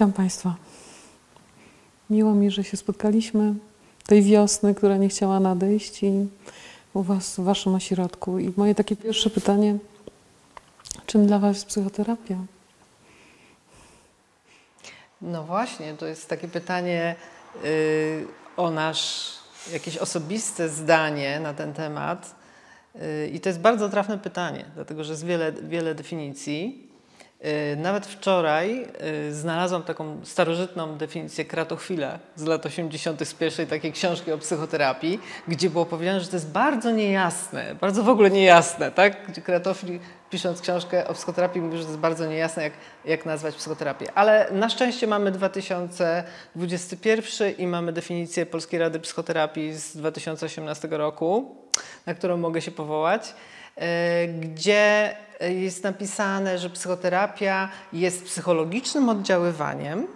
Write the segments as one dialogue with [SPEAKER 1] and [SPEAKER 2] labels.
[SPEAKER 1] Witam Państwa. Miło mi, że się spotkaliśmy tej wiosny, która nie chciała nadejść i u Was, w Waszym ośrodku. I moje takie pierwsze pytanie, czym dla Was jest psychoterapia?
[SPEAKER 2] No właśnie, to jest takie pytanie yy, o nasz jakieś osobiste zdanie na ten temat. Yy, I to jest bardzo trafne pytanie, dlatego że jest wiele, wiele definicji. Yy, nawet wczoraj yy, znalazłam taką starożytną definicję kratochwila z lat 80. z pierwszej takiej książki o psychoterapii, gdzie było powiedziane, że to jest bardzo niejasne, bardzo w ogóle niejasne, tak? Gdzie kratofil pisząc książkę o psychoterapii mówi, że to jest bardzo niejasne, jak, jak nazwać psychoterapię. Ale na szczęście mamy 2021 i mamy definicję Polskiej Rady Psychoterapii z 2018 roku, na którą mogę się powołać, gdzie jest napisane, że psychoterapia jest psychologicznym oddziaływaniem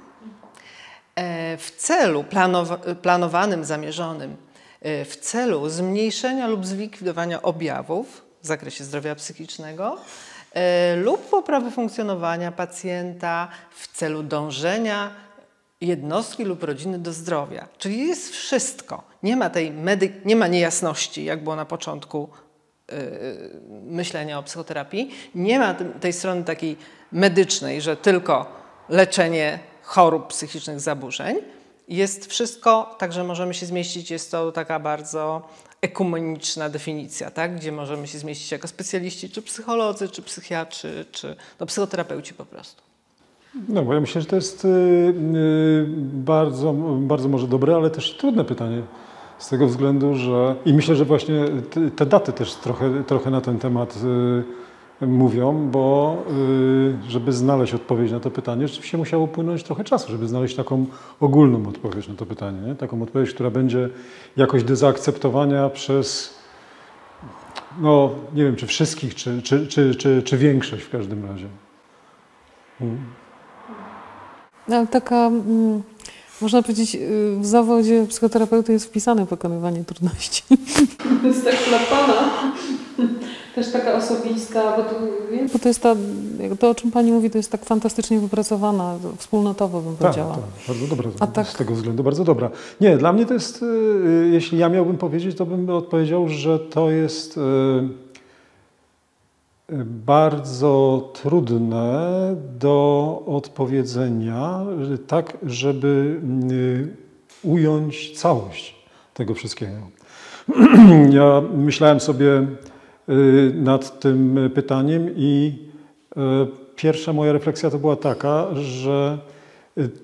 [SPEAKER 2] e, w celu planowa- planowanym, zamierzonym, e, w celu zmniejszenia lub zlikwidowania objawów w zakresie zdrowia psychicznego lub poprawy funkcjonowania pacjenta w celu dążenia jednostki lub rodziny do zdrowia. Czyli jest wszystko. Nie ma tej medy- nie ma niejasności, jak było na początku myślenia o psychoterapii. Nie ma tej strony takiej medycznej, że tylko leczenie chorób psychicznych zaburzeń. Jest wszystko, także możemy się zmieścić, jest to taka bardzo ekumeniczna definicja, tak? gdzie możemy się zmieścić jako specjaliści, czy psycholodzy, czy psychiatrzy, czy no, psychoterapeuci po prostu.
[SPEAKER 3] No bo ja myślę, że to jest yy, bardzo, bardzo może dobre, ale też trudne pytanie. Z tego względu, że i myślę, że właśnie te, daty też trochę, trochę na ten temat yy, mówią, bo yy, żeby znaleźć odpowiedź na to pytanie, rzeczywiście musiało płynąć trochę czasu, żeby znaleźć taką ogólną odpowiedź na to pytanie. Nie? Taką odpowiedź, która będzie jakoś do zaakceptowania przez, no nie wiem, czy wszystkich, czy, czy, czy, czy, czy większość w każdym razie. Hmm.
[SPEAKER 1] No, taka, mm, można powiedzieć, y, w zawodzie psychoterapeuty jest wpisane pokonywanie trudności. To jest tak dla Pana, też taka osobista, bo to, bo to jest ta, to o czym Pani mówi, to jest tak fantastycznie wypracowana, wspólnotowo bym powiedziała.
[SPEAKER 3] Tak, tak bardzo dobra, A tak. z tego względu bardzo dobra. Nie, dla mnie to jest, y, jeśli ja miałbym powiedzieć, to bym odpowiedział, że to jest y, bardzo trudne do odpowiedzenia, tak, żeby y, ująć całość tego wszystkiego. Ja myślałem sobie y, nad tym pytaniem i y, pierwsza moja refleksja to była taka, że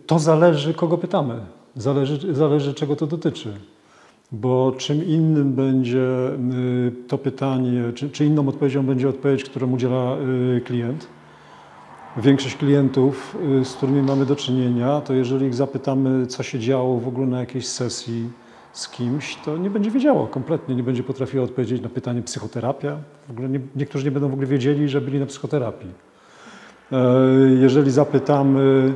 [SPEAKER 3] to zależy, kogo pytamy, zależy, zależy czego to dotyczy. Bo czym innym będzie to pytanie, czy, czy, inną odpowiedzią będzie odpowiedź, którą udziela klient. Większość klientów, z którymi mamy do czynienia, to jeżeli ich zapytamy, co się działo w ogóle na jakiejś sesji z kimś, to nie będzie wiedziało kompletnie, nie będzie potrafiło odpowiedzieć na pytanie psychoterapia. W ogóle nie, niektórzy nie będą w ogóle wiedzieli, że byli na psychoterapii. Jeżeli zapytamy,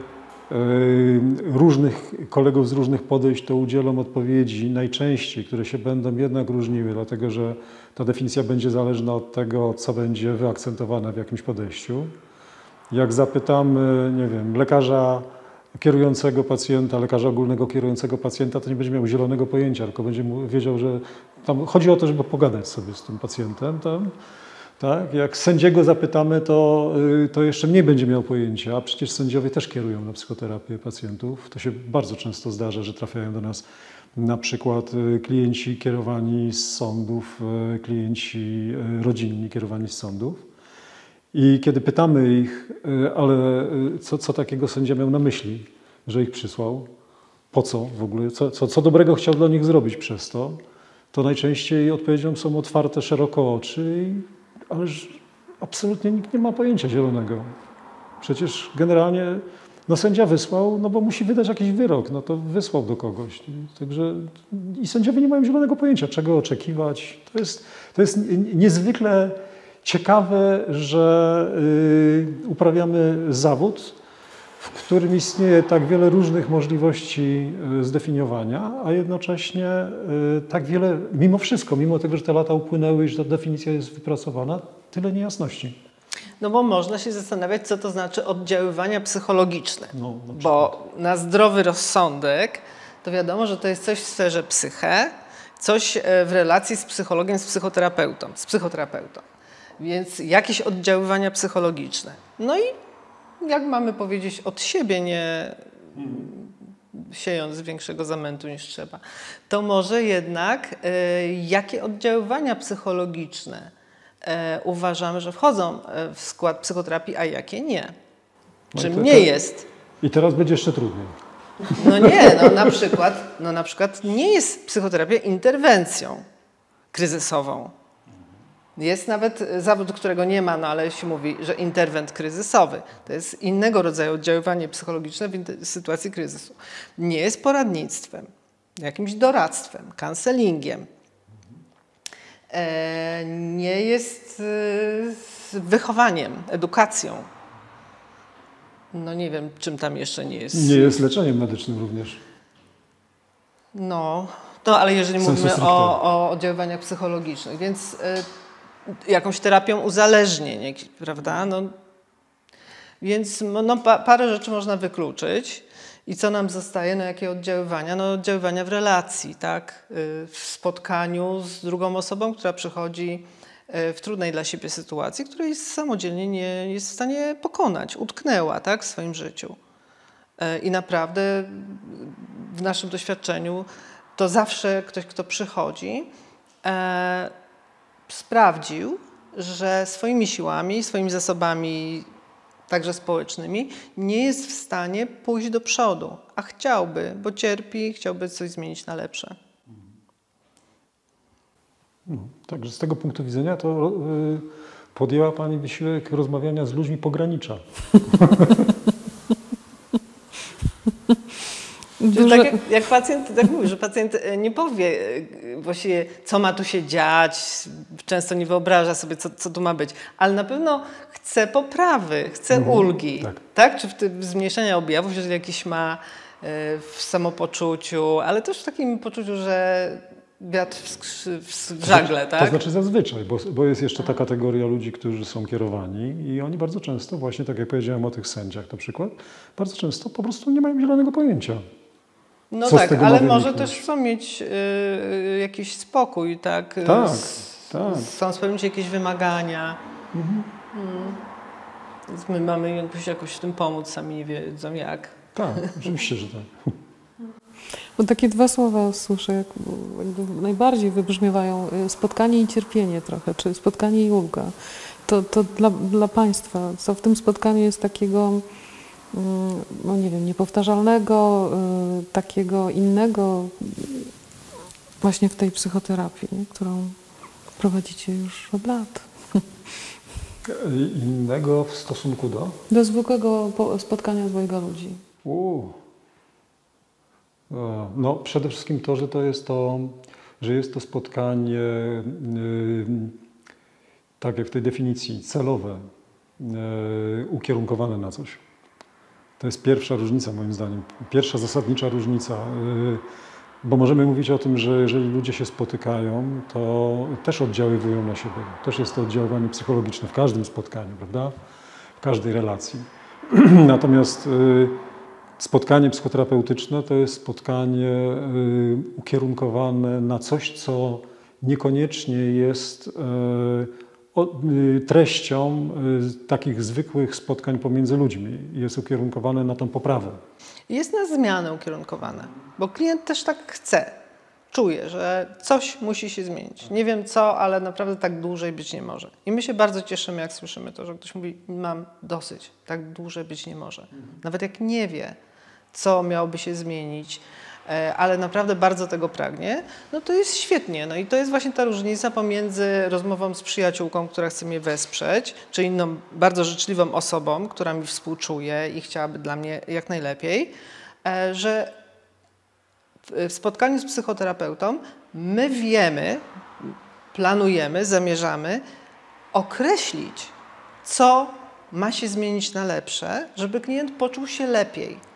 [SPEAKER 3] różnych kolegów z różnych podejść, to udzielą odpowiedzi najczęściej, które się będą jednak różniły, dlatego że ta definicja będzie zależna od tego, co będzie wyakcentowane w jakimś podejściu. Jak zapytamy, nie wiem, lekarza kierującego pacjenta, lekarza ogólnego kierującego pacjenta, to nie będzie miał zielonego pojęcia, tylko będzie wiedział, że tam chodzi o to, żeby pogadać sobie z tym pacjentem. Tam, tak? Jak sędziego zapytamy, to, y, to jeszcze mniej będzie miał pojęcia, a przecież sędziowie też kierują na psychoterapię pacjentów. To się bardzo często zdarza, że trafiają do nas na przykład y, klienci kierowani z sądów, y, klienci rodzinni kierowani z sądów. I kiedy pytamy ich, ale co, co takiego sędzia miał na myśli, że ich przysłał, po co w ogóle, co, co, co dobrego chciał dla nich zrobić przez to, to najczęściej odpowiedzią są otwarte szeroko oczy i Ależ absolutnie nikt nie ma pojęcia zielonego. Przecież generalnie no sędzia wysłał, no bo musi wydać jakiś wyrok, no to wysłał do kogoś. Także i sędziowie nie mają zielonego pojęcia, czego oczekiwać. To jest, to jest niezwykle ciekawe, że yy, uprawiamy zawód, w którym istnieje tak wiele różnych możliwości y, zdefiniowania, a jednocześnie y, tak wiele, mimo wszystko, mimo tego, że te lata upłynęły i że ta definicja jest wypracowana, tyle niejasności.
[SPEAKER 2] No bo można się zastanawiać, co to znaczy oddziaływania psychologiczne.
[SPEAKER 3] No, na
[SPEAKER 2] bo na zdrowy rozsądek to wiadomo, że to jest coś w sferze psyche, coś e, w relacji z psychologiem, z psychoterapeutą, z psychoterapeutą. Więc jakieś oddziaływania psychologiczne. No i jak mamy powiedzieć od siebie, nie siejąc większego zamętu niż trzeba, to może jednak e, jakie oddziaływania psychologiczne e, uważamy, że wchodzą e, w skład psychoterapii, a jakie nie.
[SPEAKER 3] No
[SPEAKER 2] Czym nie jest.
[SPEAKER 3] I teraz będzie jeszcze trudniej.
[SPEAKER 2] No nie, no na przykład, no na przykład nie jest psychoterapia interwencją kryzysową. Jest nawet e, zawód, którego nie ma, no ale się mówi, że interwent kryzysowy. To jest innego rodzaju oddziaływanie psychologiczne w sytuacji kryzysu. Nie jest poradnictwem, jakimś doradztwem, counselingiem. E, nie jest e, wychowaniem, edukacją. No nie wiem, czym tam jeszcze nie jest.
[SPEAKER 3] Nie jest leczeniem medycznym również.
[SPEAKER 2] No, to ale jeżeli mówimy o, o oddziaływaniach psychologicznych, więc jakąś terapią uzależnień, prawda? No, więc no, pa, parę rzeczy można wykluczyć. I co nam zostaje? No jakie oddziaływania? No oddziaływania w relacji, tak? Y, W spotkaniu z drugą osobą, która przychodzi y, w trudnej dla siebie sytuacji, której samodzielnie nie jest w stanie pokonać, utknęła, tak? W swoim życiu. Y, I naprawdę w naszym doświadczeniu to zawsze ktoś, kto przychodzi, e, sprawdził, że swoimi siłami, swoimi zasobami, także społecznymi, nie jest w stanie pójść do przodu, a chciałby, bo cierpi, chciałby coś zmienić na lepsze.
[SPEAKER 3] No, także z tego punktu widzenia to y, podjęła Pani wysiłek rozmawiania z ludźmi pogranicza.
[SPEAKER 1] Duże,
[SPEAKER 2] tak jak, jak pacjent, tak mówi, że pacjent e, nie powie e, właściwie, co ma tu się dziać, często nie wyobraża sobie, co, co tu ma być, ale na pewno chce poprawy, chce ulgi,
[SPEAKER 3] tak.
[SPEAKER 2] tak. Czy w tym zmniejszenia objawów, jeżeli jakiś ma e, w samopoczuciu, ale też w takim poczuciu, że wiatr w, skrzy- w żagle, tak?
[SPEAKER 3] To znaczy zazwyczaj, bo, bo jest jeszcze ta kategoria ludzi, którzy są kierowani i oni bardzo często, właśnie tak jak powiedziałem o tych sędziach na przykład, bardzo często po prostu nie mają zielonego pojęcia.
[SPEAKER 2] No
[SPEAKER 3] Co
[SPEAKER 2] tak, ale może
[SPEAKER 3] wyniknąć?
[SPEAKER 2] też chcą mieć y, jakiś spokój, tak? y,
[SPEAKER 3] Tak,
[SPEAKER 2] s-
[SPEAKER 3] tak.
[SPEAKER 2] Chcą spełnić jakieś wymagania. Mm. Więc my mamy jakoś, jakoś w tym pomóc, sami nie wiedzą jak.
[SPEAKER 3] Tak, oczywiście, że tak.
[SPEAKER 1] bo takie dwa słowa słyszę, jak, jakby najbardziej wybrzmiewają y, spotkanie i cierpienie trochę, czy spotkanie i ulga. To, to dla, dla Państwa, co w tym spotkaniu jest takiego, mm, no nie wiem, niepowtarzalnego, y, takiego innego właśnie w tej psychoterapii, nie? którą prowadzicie już od lat.
[SPEAKER 3] Innego w stosunku do?
[SPEAKER 1] Do zwykłego po- spotkania dwojga ludzi.
[SPEAKER 3] U. E, No, przede wszystkim to, że to jest to, że jest to spotkanie, y, tak jak w tej definicji, celowe, y, ukierunkowane na coś. To jest pierwsza różnica moim zdaniem, pierwsza zasadnicza różnica, y, bo możemy mówić o tym, że jeżeli ludzie się spotykają, to też oddziaływują na siebie. Też jest to oddziaływanie psychologiczne w każdym spotkaniu, prawda? W każdej relacji. Natomiast y, spotkanie psychoterapeutyczne to jest spotkanie y, ukierunkowane na coś, co niekoniecznie jest treścią y, takich zwykłych spotkań pomiędzy ludźmi. Jest ukierunkowane na tą poprawę.
[SPEAKER 2] Jest na zmianę ukierunkowane, bo klient też tak chce. Czuje, że coś musi się zmienić. Nie wiem co, ale naprawdę tak dłużej być nie może. I my się bardzo cieszymy, jak słyszymy to, że ktoś mówi, mam dosyć, tak dłużej być nie może. Nawet jak nie wie, co miałoby się zmienić, ale naprawdę bardzo tego pragnie, no to jest świetnie. No i to jest właśnie ta różnica pomiędzy rozmową z przyjaciółką, która chce mnie wesprzeć, czy inną bardzo życzliwą osobą, która mi współczuje i chciałaby dla mnie jak najlepiej, e, że w spotkaniu z psychoterapeutą my wiemy, planujemy, zamierzamy określić, co ma się zmienić na lepsze, żeby klient poczuł się lepiej.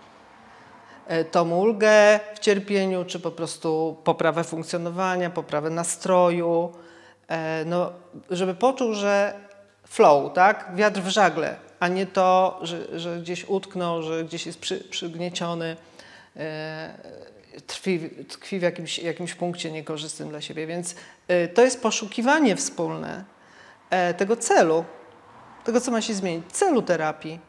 [SPEAKER 2] E, Tą ulgę w cierpieniu, czy po prostu poprawę funkcjonowania, poprawę nastroju, e, no, żeby poczuł, że flow, tak? Wiatr w żagle, a nie to, że, że gdzieś utknął, że gdzieś jest przy, przygnieciony, e, tkwi, tkwi w jakimś, jakimś punkcie niekorzystnym dla siebie. Więc to jest poszukiwanie wspólne tego celu, tego, co ma się zmienić, celu terapii.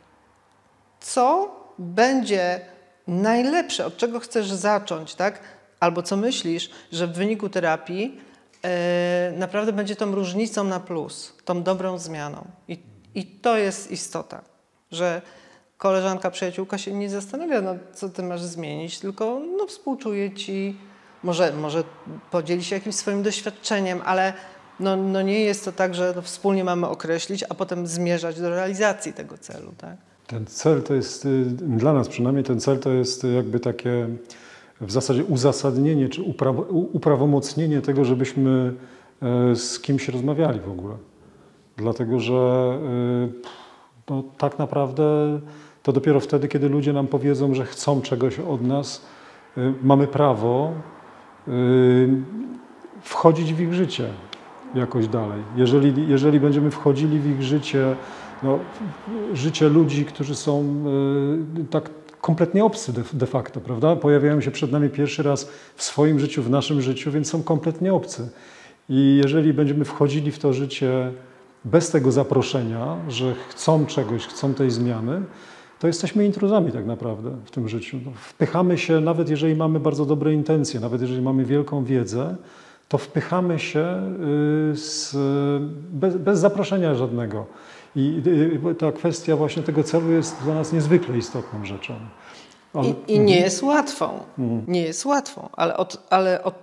[SPEAKER 2] Co będzie najlepsze, od czego chcesz zacząć, tak? Albo co myślisz, że w wyniku terapii e, naprawdę będzie tą różnicą na plus, tą dobrą zmianą. I, I to jest istota, że koleżanka, przyjaciółka się nie zastanawia, no, co ty masz zmienić, tylko no, współczuje ci, może, może podzieli się jakimś swoim doświadczeniem, ale no, no nie jest to tak, że wspólnie mamy określić, a potem zmierzać do realizacji tego celu. Tak?
[SPEAKER 3] Ten cel to jest, y, dla nas przynajmniej ten cel to jest jakby takie w zasadzie uzasadnienie czy uprawomocnienie tego, żebyśmy e, z kimś rozmawiali w ogóle. Dlatego, że y, no, tak naprawdę to dopiero wtedy, kiedy ludzie nam powiedzą, że chcą czegoś od nas, y, mamy prawo wchodzić w ich życie jakoś dalej. Jeżeli, jeżeli będziemy wchodzili w ich życie, no, życie ludzi, którzy są y, tak kompletnie obcy de, facto, prawda? Pojawiają się przed nami pierwszy raz w swoim życiu, w naszym życiu, więc są kompletnie obcy. I jeżeli będziemy wchodzili w to życie bez tego zaproszenia, że chcą czegoś, chcą tej zmiany, to jesteśmy intruzami tak naprawdę w tym życiu. No, wpychamy się, nawet jeżeli mamy bardzo dobre intencje, nawet jeżeli mamy wielką wiedzę, to wpychamy się y, z, bez, bez zaproszenia żadnego. I y, ta kwestia właśnie tego celu jest dla nas niezwykle istotną rzeczą.
[SPEAKER 2] Ale, I, I, nie mhm. jest łatwą. Mhm. Nie jest łatwą, ale, od, ale od,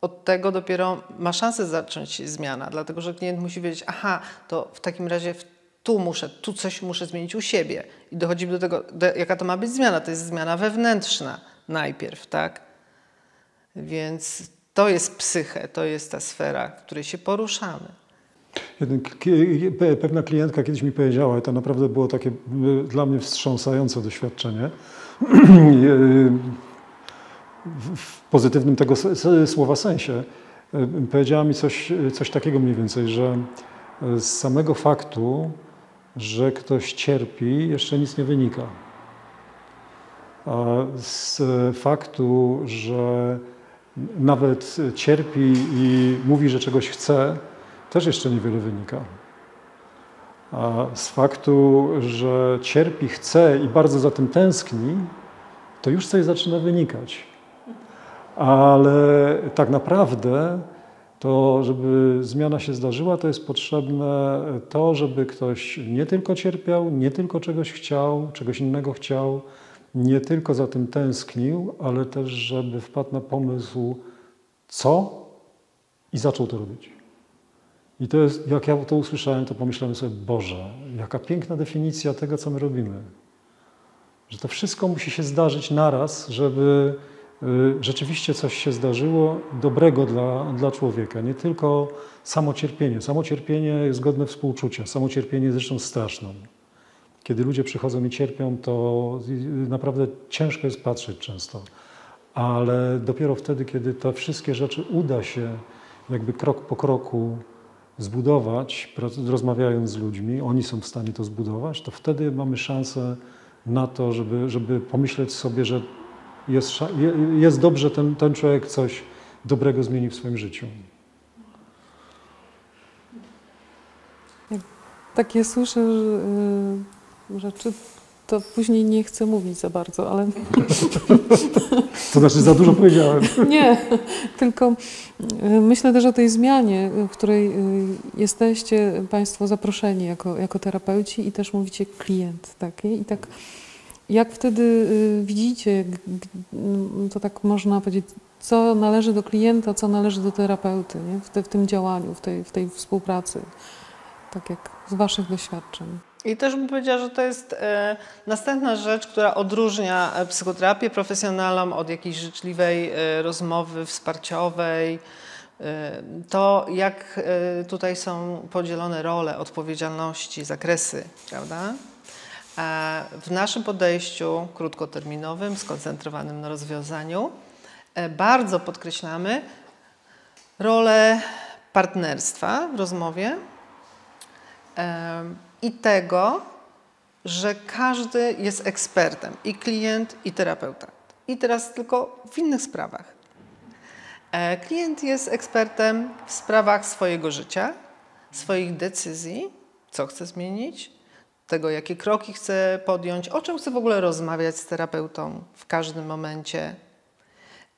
[SPEAKER 2] od tego dopiero ma szansę zacząć się zmiana, dlatego że klient musi wiedzieć, aha, to w takim razie tu muszę, tu coś muszę zmienić u siebie. I dochodzimy do tego, do, jaka to ma być zmiana. To jest zmiana wewnętrzna najpierw, tak? Więc to jest psyche, to jest ta sfera, w której się poruszamy.
[SPEAKER 3] Pewna klientka kiedyś mi powiedziała, i to naprawdę było takie dla mnie wstrząsające doświadczenie, w pozytywnym tego słowa sensie. Powiedziała mi coś, coś takiego mniej więcej, że z samego faktu, że ktoś cierpi, jeszcze nic nie wynika. A z faktu, że nawet cierpi i mówi, że czegoś chce, też jeszcze niewiele wynika. A z faktu, że cierpi, chce i bardzo za tym tęskni, to już coś zaczyna wynikać. Ale tak naprawdę to, żeby zmiana się zdarzyła, to jest potrzebne to, żeby ktoś nie tylko cierpiał, nie tylko czegoś chciał, czegoś innego chciał, nie tylko za tym tęsknił, ale też, żeby wpadł na pomysł, co i zaczął to robić. I to jest, jak ja to usłyszałem, to pomyślałem sobie, Boże, jaka piękna definicja tego, co my robimy. Że to wszystko musi się zdarzyć naraz, żeby y, rzeczywiście coś się zdarzyło dobrego dla, dla człowieka. Nie tylko samo cierpienie. Samo cierpienie jest godne współczucia. Samo cierpienie jest zresztą straszną. Kiedy ludzie przychodzą i cierpią, to naprawdę ciężko jest patrzeć często. Ale dopiero wtedy, kiedy te wszystkie rzeczy uda się jakby krok po kroku zbudować, rozmawiając z ludźmi, oni są w stanie to zbudować, to wtedy mamy szansę na to, żeby, żeby pomyśleć sobie, że jest, jest dobrze, ten, ten człowiek coś dobrego zmieni w swoim życiu.
[SPEAKER 1] Takie słyszę rzeczy, to później nie chcę mówić za bardzo, ale.
[SPEAKER 3] To znaczy, za dużo powiedziałem.
[SPEAKER 1] Nie, tylko y, myślę też o tej zmianie, w której y, jesteście Państwo zaproszeni jako, jako terapeuci i też mówicie klient. Tak? I tak, jak wtedy y, widzicie, to tak można powiedzieć, co należy do klienta, co należy do terapeuty nie? W, te, w tym działaniu, w tej, w tej współpracy, tak jak z Waszych doświadczeń.
[SPEAKER 2] I też bym powiedziała, że to jest e, następna rzecz, która odróżnia e, psychoterapię profesjonalną od jakiejś życzliwej e, rozmowy wsparciowej. To, jak tutaj są podzielone role, odpowiedzialności, zakresy, prawda? W naszym podejściu krótkoterminowym, skoncentrowanym na rozwiązaniu, bardzo podkreślamy rolę partnerstwa w rozmowie i tego, że każdy jest ekspertem, i klient, i terapeuta. I teraz tylko w innych sprawach. E, klient jest ekspertem w sprawach swojego życia, swoich decyzji, co chce zmienić, tego, jakie kroki chce podjąć, o czym chce w ogóle rozmawiać z terapeutą w każdym momencie,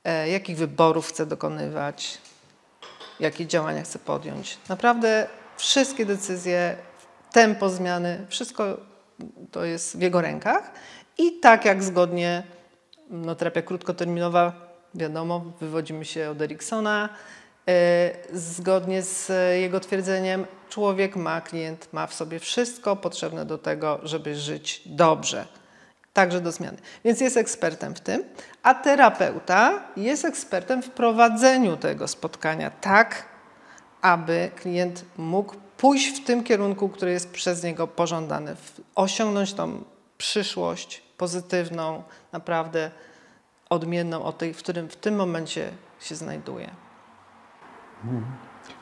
[SPEAKER 2] e, jakich wyborów chce dokonywać, jakie działania chce podjąć. Naprawdę wszystkie decyzje, tempo zmiany, wszystko to jest w jego rękach. I tak jak zgodnie no, terapia krótkoterminowa, wiadomo, wywodzimy się od Eriksona, e, zgodnie z jego twierdzeniem, człowiek ma, klient ma w sobie wszystko potrzebne do tego, żeby żyć dobrze, także do zmiany. Więc jest ekspertem w tym, a terapeuta jest ekspertem w prowadzeniu tego spotkania tak, aby klient mógł pójść w tym kierunku, który jest przez niego pożądany, osiągnąć tą przyszłość pozytywną, naprawdę odmienną od tej, w którym w tym momencie się znajduje.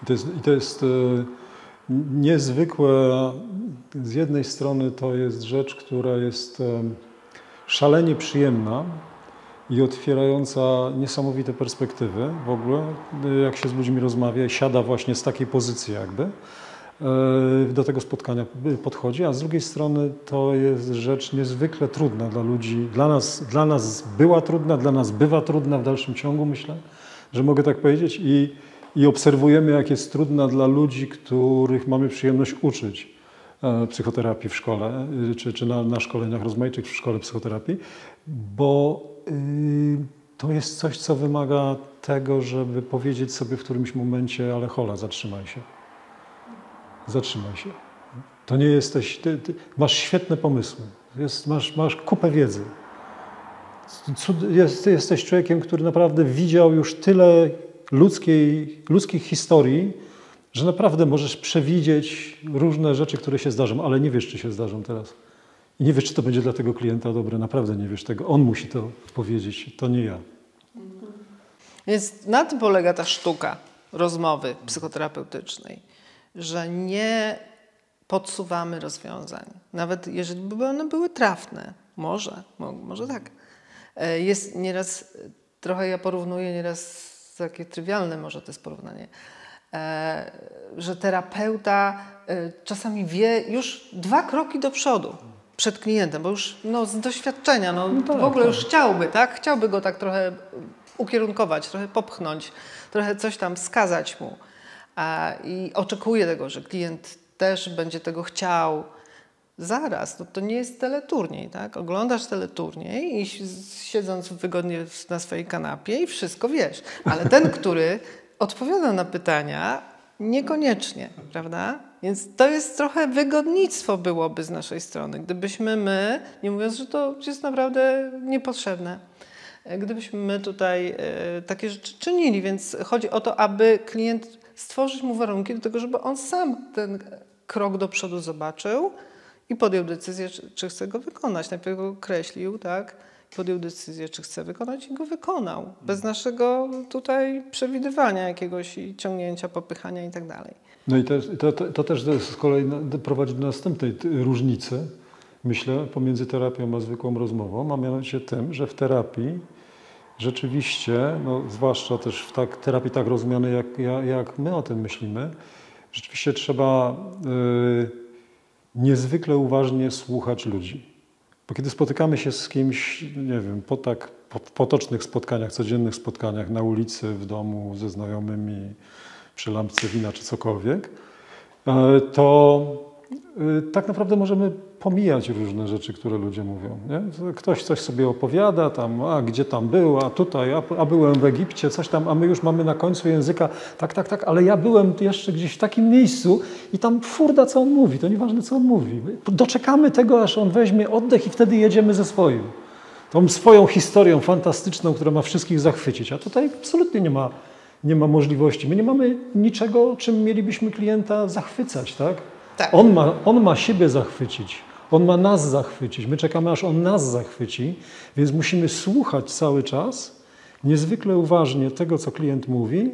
[SPEAKER 3] I to jest, i to jest e, niezwykłe. Z jednej strony to jest rzecz, która jest e, szalenie przyjemna i otwierająca niesamowite perspektywy w ogóle, jak się z ludźmi rozmawia, siada właśnie z takiej pozycji jakby. E, do tego spotkania podchodzi, a z drugiej strony to jest rzecz niezwykle trudna dla ludzi. Dla nas, dla nas była trudna, dla nas bywa trudna w dalszym ciągu, myślę, że mogę tak powiedzieć. I, i obserwujemy, jak jest trudna dla ludzi, których mamy przyjemność uczyć e, psychoterapii w szkole, e, czy, czy na, na szkoleniach rozmaitych w szkole psychoterapii, bo to jest coś, co wymaga tego, żeby powiedzieć sobie w którymś momencie, ale hola, zatrzymaj się zatrzymaj się. To nie jesteś, ty, ty masz świetne pomysły, jest, masz, masz kupę wiedzy. Jest, jesteś człowiekiem, który naprawdę widział już tyle ludzkiej, ludzkich historii, że naprawdę możesz przewidzieć różne rzeczy, które się zdarzą, ale nie wiesz, czy się zdarzą teraz. I nie wiesz, czy to będzie dla tego klienta dobre. Naprawdę nie wiesz tego. On musi to powiedzieć, to nie ja.
[SPEAKER 2] Więc na tym polega ta sztuka rozmowy psychoterapeutycznej że nie podsuwamy rozwiązań, nawet jeżeli by one były trafne. Może, może tak. E, jest nieraz, trochę ja porównuję, nieraz takie trywialne może to jest porównanie, e, że terapeuta e, czasami wie już dwa kroki do przodu przed klientem, bo już no, z doświadczenia, no, no tak, w ogóle tak. już chciałby, tak? Chciałby go tak trochę ukierunkować, trochę popchnąć, trochę coś tam wskazać mu i oczekuję tego, że klient też będzie tego chciał. Zaraz, no to nie jest teleturniej, tak? Oglądasz teleturniej i siedząc wygodnie na swojej kanapie i wszystko wiesz. Ale ten, który odpowiada na pytania, niekoniecznie, prawda? Więc to jest trochę wygodnictwo byłoby z naszej strony, gdybyśmy my, nie mówiąc, że to jest naprawdę niepotrzebne, gdybyśmy my tutaj e, takie rzeczy czynili. Więc chodzi o to, aby klient stworzyć mu warunki do tego, żeby on sam ten krok do przodu zobaczył i podjął decyzję, czy, czy chce go wykonać. Najpierw go określił, tak? Podjął decyzję, czy chce wykonać i go wykonał. Bez naszego tutaj przewidywania jakiegoś i ciągnięcia, popychania i tak dalej.
[SPEAKER 3] No i to, to, to też z kolei prowadzi do następnej różnicy, myślę, pomiędzy terapią a zwykłą rozmową, a mianowicie tym, że w terapii rzeczywiście, no, zwłaszcza też w tak, terapii tak rozumianej, jak, jak my o tym myślimy, rzeczywiście trzeba y, niezwykle uważnie słuchać ludzi. Bo kiedy spotykamy się z kimś, nie wiem, po tak po, potocznych spotkaniach, codziennych spotkaniach, na ulicy, w domu, ze znajomymi, przy lampce wina czy cokolwiek, y, to y, tak naprawdę możemy pomijać różne rzeczy, które ludzie mówią. Nie? Ktoś coś sobie opowiada, tam, a gdzie tam był, a tutaj, a, a, byłem w Egipcie, coś tam, a my już mamy na końcu języka, tak, tak, tak, ale ja byłem jeszcze gdzieś w takim miejscu i tam furda, co on mówi, to nieważne, co on mówi. Doczekamy tego, aż on weźmie oddech i wtedy jedziemy ze swoim. Tą swoją historią fantastyczną, która ma wszystkich zachwycić, a tutaj absolutnie nie ma, nie ma możliwości. My nie mamy niczego, czym mielibyśmy klienta zachwycać, tak? Tak. On, ma, on ma siebie zachwycić. On ma nas zachwycić. My czekamy, aż on nas zachwyci, więc musimy słuchać cały czas, niezwykle uważnie tego, co klient mówi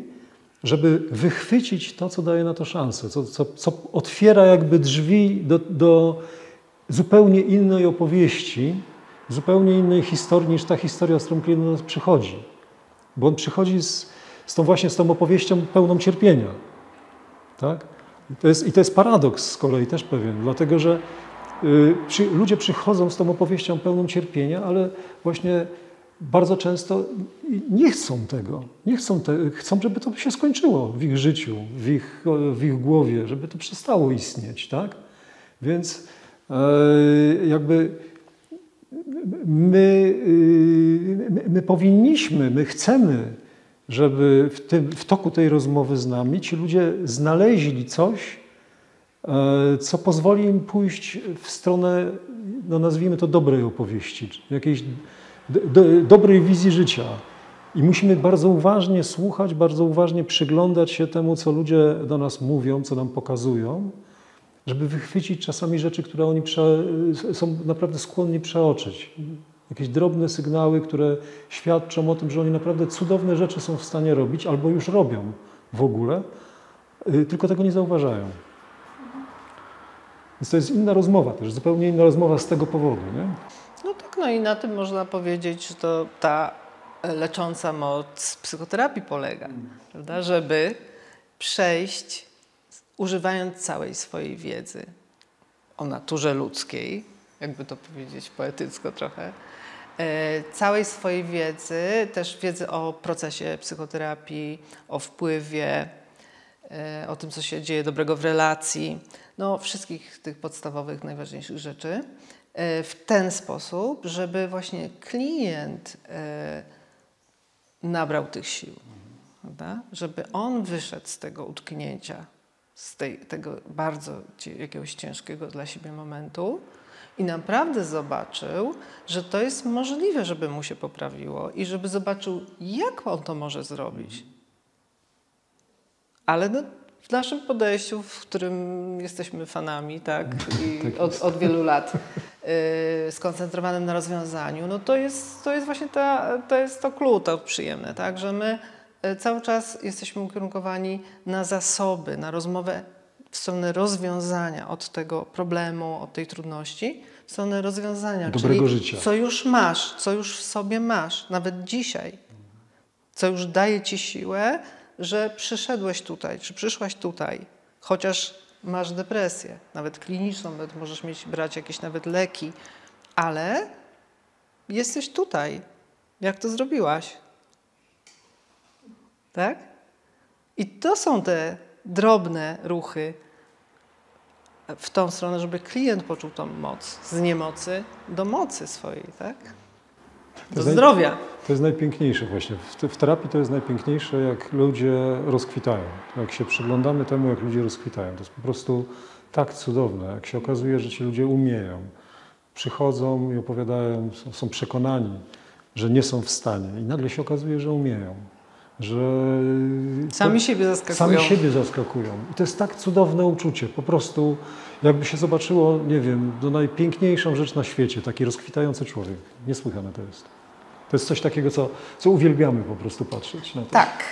[SPEAKER 3] żeby wychwycić to, co daje na to szansę, co, co, co otwiera jakby drzwi do, do zupełnie innej opowieści, zupełnie innej historii niż ta historia, z którą klient do nas przychodzi. Bo on przychodzi z, z tą właśnie z tą opowieścią pełną cierpienia. Tak? I to, jest, I to jest paradoks z kolei też pewien, dlatego że y, przy, ludzie przychodzą z tą opowieścią pełną cierpienia, ale właśnie bardzo często nie chcą tego. Nie chcą, te, chcą, żeby to się skończyło w ich życiu, w ich, w ich głowie, żeby to przestało istnieć. Tak? Więc e, jakby my, y, my powinniśmy, my chcemy, żeby w, tym, w toku tej rozmowy z nami ci ludzie znaleźli coś, e, co pozwoli im pójść w stronę, no nazwijmy to dobrej opowieści, jakiejś do, dobrej wizji życia. I musimy bardzo uważnie słuchać, bardzo uważnie przyglądać się temu, co ludzie do nas mówią, co nam pokazują, żeby wychwycić czasami rzeczy, które oni prze, są naprawdę skłonni przeoczyć. Jakieś drobne sygnały, które świadczą o tym, że oni naprawdę cudowne rzeczy są w stanie robić albo już robią w ogóle, y, tylko tego nie zauważają. Więc to jest inna rozmowa też, zupełnie inna rozmowa z tego powodu. Nie?
[SPEAKER 2] No tak, no i na tym można powiedzieć, że to ta lecząca moc psychoterapii polega, prawda? żeby przejść, używając całej swojej wiedzy o naturze ludzkiej, jakby to powiedzieć poetycko trochę, e, całej swojej wiedzy, też wiedzy o procesie psychoterapii, o wpływie, e, o tym, co się dzieje dobrego w relacji, no wszystkich tych podstawowych, najważniejszych rzeczy, E, w ten sposób, żeby właśnie klient nabrał tych sił, prawda? żeby on wyszedł z tego utknięcia, z tej, tego bardzo jakiegoś ciężkiego dla siebie momentu i naprawdę zobaczył, że to jest możliwe, żeby mu się poprawiło i żeby zobaczył, jak on to może zrobić. Ale no, w naszym podejściu, w którym jesteśmy fanami, tak, i tak od, od, wielu lat, yy, skoncentrowanym na rozwiązaniu, no to jest, to jest właśnie ta, to jest to clue, to przyjemne, tak, że my y, cały czas jesteśmy ukierunkowani na zasoby, na rozmowę w stronę rozwiązania od tego problemu, od tej trudności, w stronę rozwiązania.
[SPEAKER 3] Dobrego
[SPEAKER 2] czyli
[SPEAKER 3] życia.
[SPEAKER 2] Co już masz, co już w sobie masz, nawet dzisiaj, co już daje ci siłę, że przyszedłeś tutaj, czy przyszłaś tutaj, chociaż masz depresję, nawet kliniczną, nawet możesz mieć, brać jakieś nawet leki, ale jesteś tutaj. Jak to zrobiłaś? Tak? I to są te drobne ruchy w tą stronę, żeby klient poczuł tą moc z niemocy do mocy swojej, tak? Do zdrowia.
[SPEAKER 3] To jest najpiękniejsze właśnie. W, terapii to jest najpiękniejsze, jak ludzie rozkwitają. Jak się przyglądamy temu, jak ludzie rozkwitają. To jest po prostu tak cudowne, jak się okazuje, że ci ludzie umieją. Przychodzą i opowiadają, są przekonani, że nie są w stanie. I nagle się okazuje, że umieją. Że
[SPEAKER 2] sami siebie zaskakują.
[SPEAKER 3] Sami siebie zaskakują. I to jest tak cudowne uczucie. Po prostu jakby się zobaczyło, nie wiem, do najpiękniejszą rzecz na świecie. Taki rozkwitający człowiek. Niesłychane to jest. To jest coś takiego, co, co uwielbiamy po prostu patrzeć na to.
[SPEAKER 2] Tak.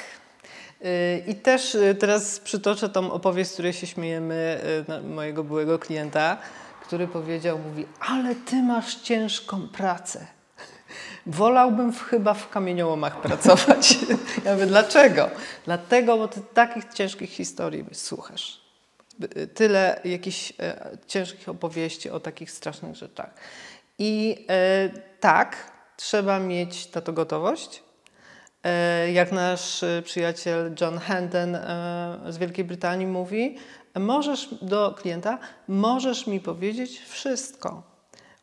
[SPEAKER 2] Y, I też y, teraz przytoczę tą opowieść, z której się śmiejemy, y, mojego byłego klienta, który powiedział, mówi, ale ty masz ciężką pracę. Wolałbym w, chyba w kamieniołomach pracować. ja mówię, dlaczego? Dlatego, bo ty takich ciężkich historii słuchasz. Tyle jakichś e, ciężkich opowieści o takich strasznych rzeczach. I e, tak, trzeba mieć na to gotowość. E, jak nasz e, przyjaciel John Hendon e, z Wielkiej Brytanii mówi, możesz do klienta, możesz mi powiedzieć wszystko,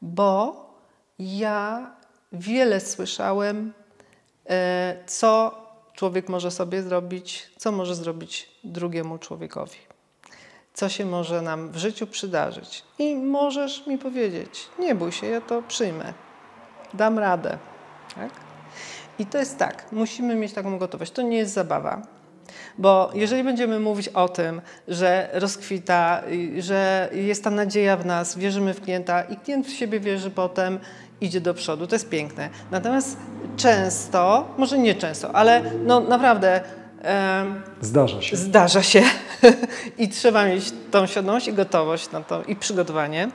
[SPEAKER 2] bo ja wiele słyszałem, co człowiek może sobie zrobić, co może zrobić drugiemu człowiekowi. Co się może nam w życiu przydarzyć. I możesz mi powiedzieć, nie bój się, ja to przyjmę dam radę. Tak? I to jest tak, musimy mieć taką gotowość. To nie jest zabawa. Bo jeżeli będziemy mówić o tym, że rozkwita, że jest ta nadzieja w nas, wierzymy w klienta i klient w siebie wierzy potem, idzie do przodu, to jest piękne. Natomiast często, może nie często, ale no naprawdę
[SPEAKER 3] Zdarza się.
[SPEAKER 2] Zdarza się. I trzeba mieć tą świadomość i gotowość na to i przygotowanie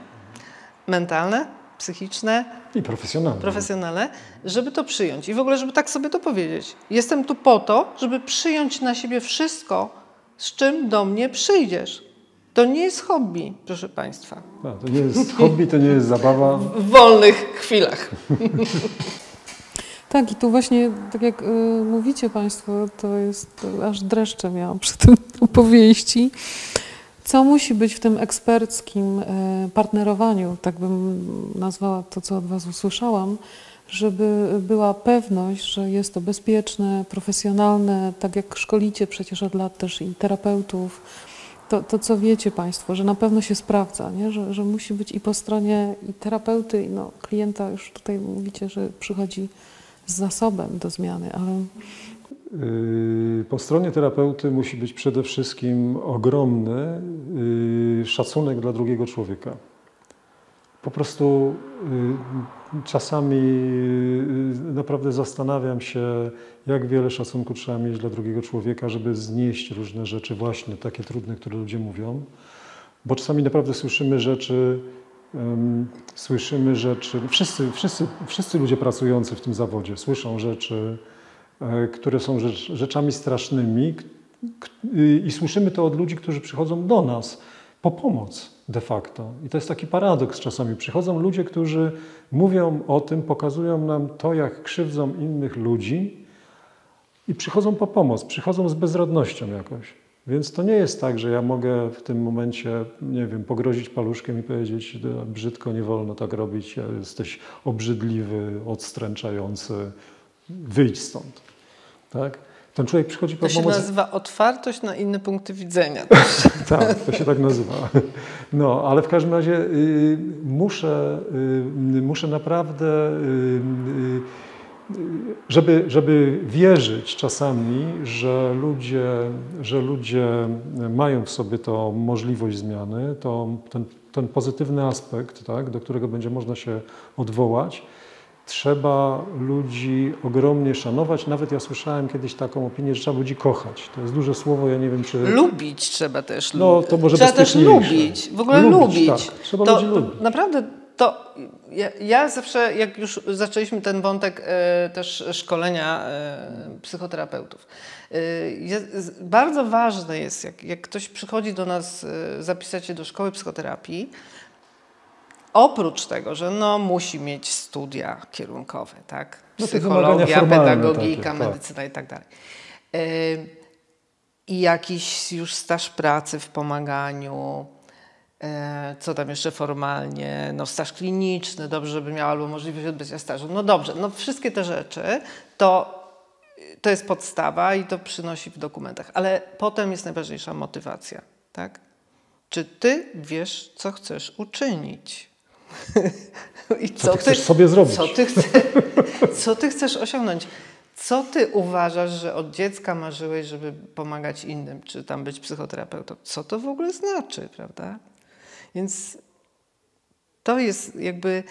[SPEAKER 2] mentalne, psychiczne
[SPEAKER 3] i profesjonalne.
[SPEAKER 2] profesjonalne, żeby to przyjąć i w ogóle, żeby tak sobie to powiedzieć. Jestem tu po to, żeby przyjąć na siebie wszystko, z czym do mnie przyjdziesz. To nie jest hobby, proszę Państwa.
[SPEAKER 3] A, to nie jest hobby, to nie jest zabawa.
[SPEAKER 2] W wolnych chwilach.
[SPEAKER 1] Tak, i tu właśnie, tak jak y, mówicie Państwo, to jest, to aż dreszcze miałam przy tym opowieści. Co musi być w tym eksperckim y, partnerowaniu, tak bym nazwała to, co od Was usłyszałam, żeby była pewność, że jest to bezpieczne, profesjonalne, tak jak szkolicie przecież od lat też i terapeutów, to, to co wiecie Państwo, że na pewno się sprawdza, nie? Że, że musi być i po stronie i terapeuty, i no, klienta, już tutaj mówicie, że przychodzi z zasobem do zmiany, ale.
[SPEAKER 3] Yy, po stronie terapeuty musi być przede wszystkim ogromny yy, szacunek dla drugiego człowieka. Po prostu yy, czasami naprawdę zastanawiam się, jak wiele szacunku trzeba mieć dla drugiego człowieka, żeby znieść różne rzeczy, właśnie takie trudne, które ludzie mówią. Bo czasami naprawdę słyszymy rzeczy, słyszymy rzeczy, wszyscy, wszyscy, wszyscy ludzie pracujący w tym zawodzie słyszą rzeczy, e, które są rzecz, rzeczami strasznymi i słyszymy to od ludzi, którzy przychodzą do nas po pomoc de facto. I to jest taki paradoks czasami. Przychodzą ludzie, którzy mówią o tym, pokazują nam to, jak krzywdzą innych ludzi i przychodzą po pomoc, przychodzą z bezradnością jakoś. Więc to nie jest tak, że ja mogę w tym momencie, nie wiem, pogrozić paluszkiem i powiedzieć, brzydko, nie wolno tak robić, jesteś obrzydliwy, odstręczający, wyjdź stąd. Tak? Ten człowiek przychodzi
[SPEAKER 2] po pomoc... To się nazywa otwartość na inne punkty widzenia.
[SPEAKER 3] tak, to się tak nazywa. No, ale w każdym razie y, muszę, y, muszę naprawdę... Y, żeby, żeby wierzyć czasami, że ludzie, że ludzie mają w sobie to możliwość zmiany, to ten, ten pozytywny aspekt, tak, do którego będzie można się odwołać, trzeba ludzi ogromnie szanować. Nawet ja słyszałem kiedyś taką opinię, że trzeba ludzi kochać. To jest duże słowo, ja nie wiem czy...
[SPEAKER 2] Lubić trzeba też.
[SPEAKER 3] No, to może
[SPEAKER 2] trzeba też lubić. W ogóle lubić. lubić.
[SPEAKER 3] Tak, trzeba to, ludzi lubić.
[SPEAKER 2] Naprawdę to ja, ja, zawsze, jak już zaczęliśmy ten wątek e, też szkolenia e, psychoterapeutów, e, jest, bardzo ważne jest, jak, jak ktoś przychodzi do nas zapisać się do szkoły psychoterapii, oprócz tego, że no, musi mieć studia kierunkowe, tak?
[SPEAKER 3] No
[SPEAKER 2] Psychologia, pedagogika, takie, tak. medycyna tak. i tak dalej. I jakiś już staż pracy w pomaganiu, E, co tam jeszcze formalnie, no staż kliniczny, dobrze, żeby miał albo możliwość odbycia stażu. No dobrze, no wszystkie te rzeczy to, to jest podstawa i to przynosi w dokumentach, ale potem jest najważniejsza motywacja, tak? Czy ty wiesz, co chcesz uczynić?
[SPEAKER 3] I co, co ty chcesz sobie zrobić?
[SPEAKER 2] Co ty, chce, co ty chcesz osiągnąć? Co ty uważasz, że od dziecka marzyłeś, żeby pomagać innym, czy tam być psychoterapeutą? Co to w ogóle znaczy, prawda? Więc to jest jakby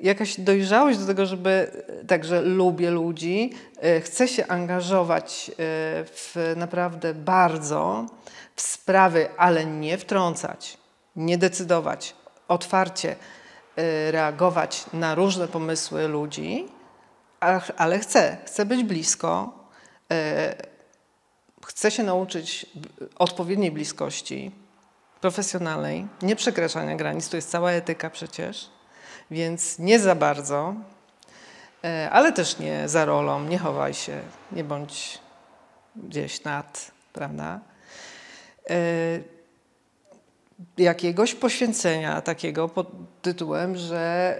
[SPEAKER 2] jakaś dojrzałość do tego, żeby także lubię ludzi, e, chcę się angażować e, w naprawdę bardzo w sprawy, ale nie wtrącać, nie decydować, otwarcie reagować na różne pomysły ludzi, ale chcę, chcę być blisko, chcę się nauczyć odpowiedniej bliskości, profesjonalnej, nie przekraczania granic, to jest cała etyka przecież, więc nie za bardzo, e, ale też nie za rolą, nie chowaj się, nie bądź gdzieś nad, prawda? Jakiegoś poświęcenia takiego pod tytułem, że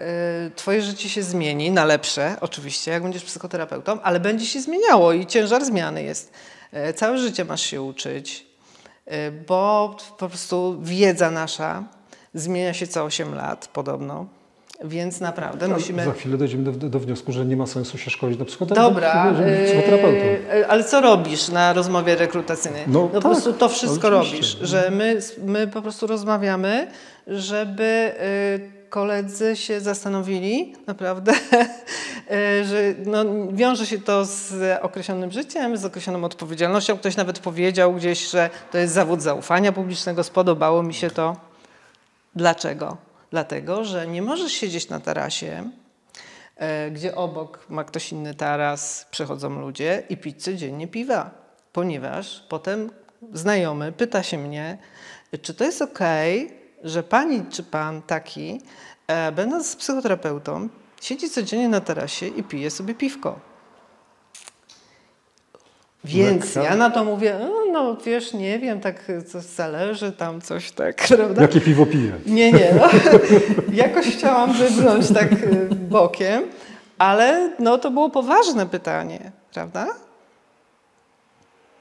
[SPEAKER 2] e, twoje życie się zmieni na lepsze, oczywiście, jak będziesz psychoterapeutą, ale będzie się zmieniało i ciężar zmiany jest. Całe życie masz się uczyć, Y, bo po prostu wiedza nasza zmienia się co 8 lat podobno. Więc naprawdę
[SPEAKER 3] tak,
[SPEAKER 2] musimy.
[SPEAKER 3] Za chwilę dojdziemy do, do, wniosku, że nie ma sensu się szkolić na psychoterapeutę.
[SPEAKER 2] Dobra, yy, ale co robisz na rozmowie rekrutacyjnej? No, no tak, po prostu to wszystko robisz, że my, my po prostu rozmawiamy, żeby yy, koledzy się zastanowili naprawdę, e, że no, wiąże się to z określonym życiem, z określoną odpowiedzialnością. Ktoś nawet powiedział gdzieś, że to jest zawód zaufania publicznego. Spodobało mi się to. Dlaczego? Dlatego, że nie możesz siedzieć na tarasie, e, gdzie obok ma ktoś inny taras, przechodzą ludzie i pić codziennie piwa, ponieważ potem znajomy pyta się mnie, czy to jest ok, że pani czy pan taki, e, będąc psychoterapeutą, siedzi codziennie na tarasie i pije sobie piwko. Więc
[SPEAKER 3] Lekka.
[SPEAKER 2] ja na to mówię, no, no wiesz, nie wiem, tak coś zależy, tam coś tak, prawda?
[SPEAKER 3] Jakie piwo pije?
[SPEAKER 2] Nie, nie, no. Jakoś chciałam wybrnąć tak y, bokiem, ale no to było poważne pytanie, prawda?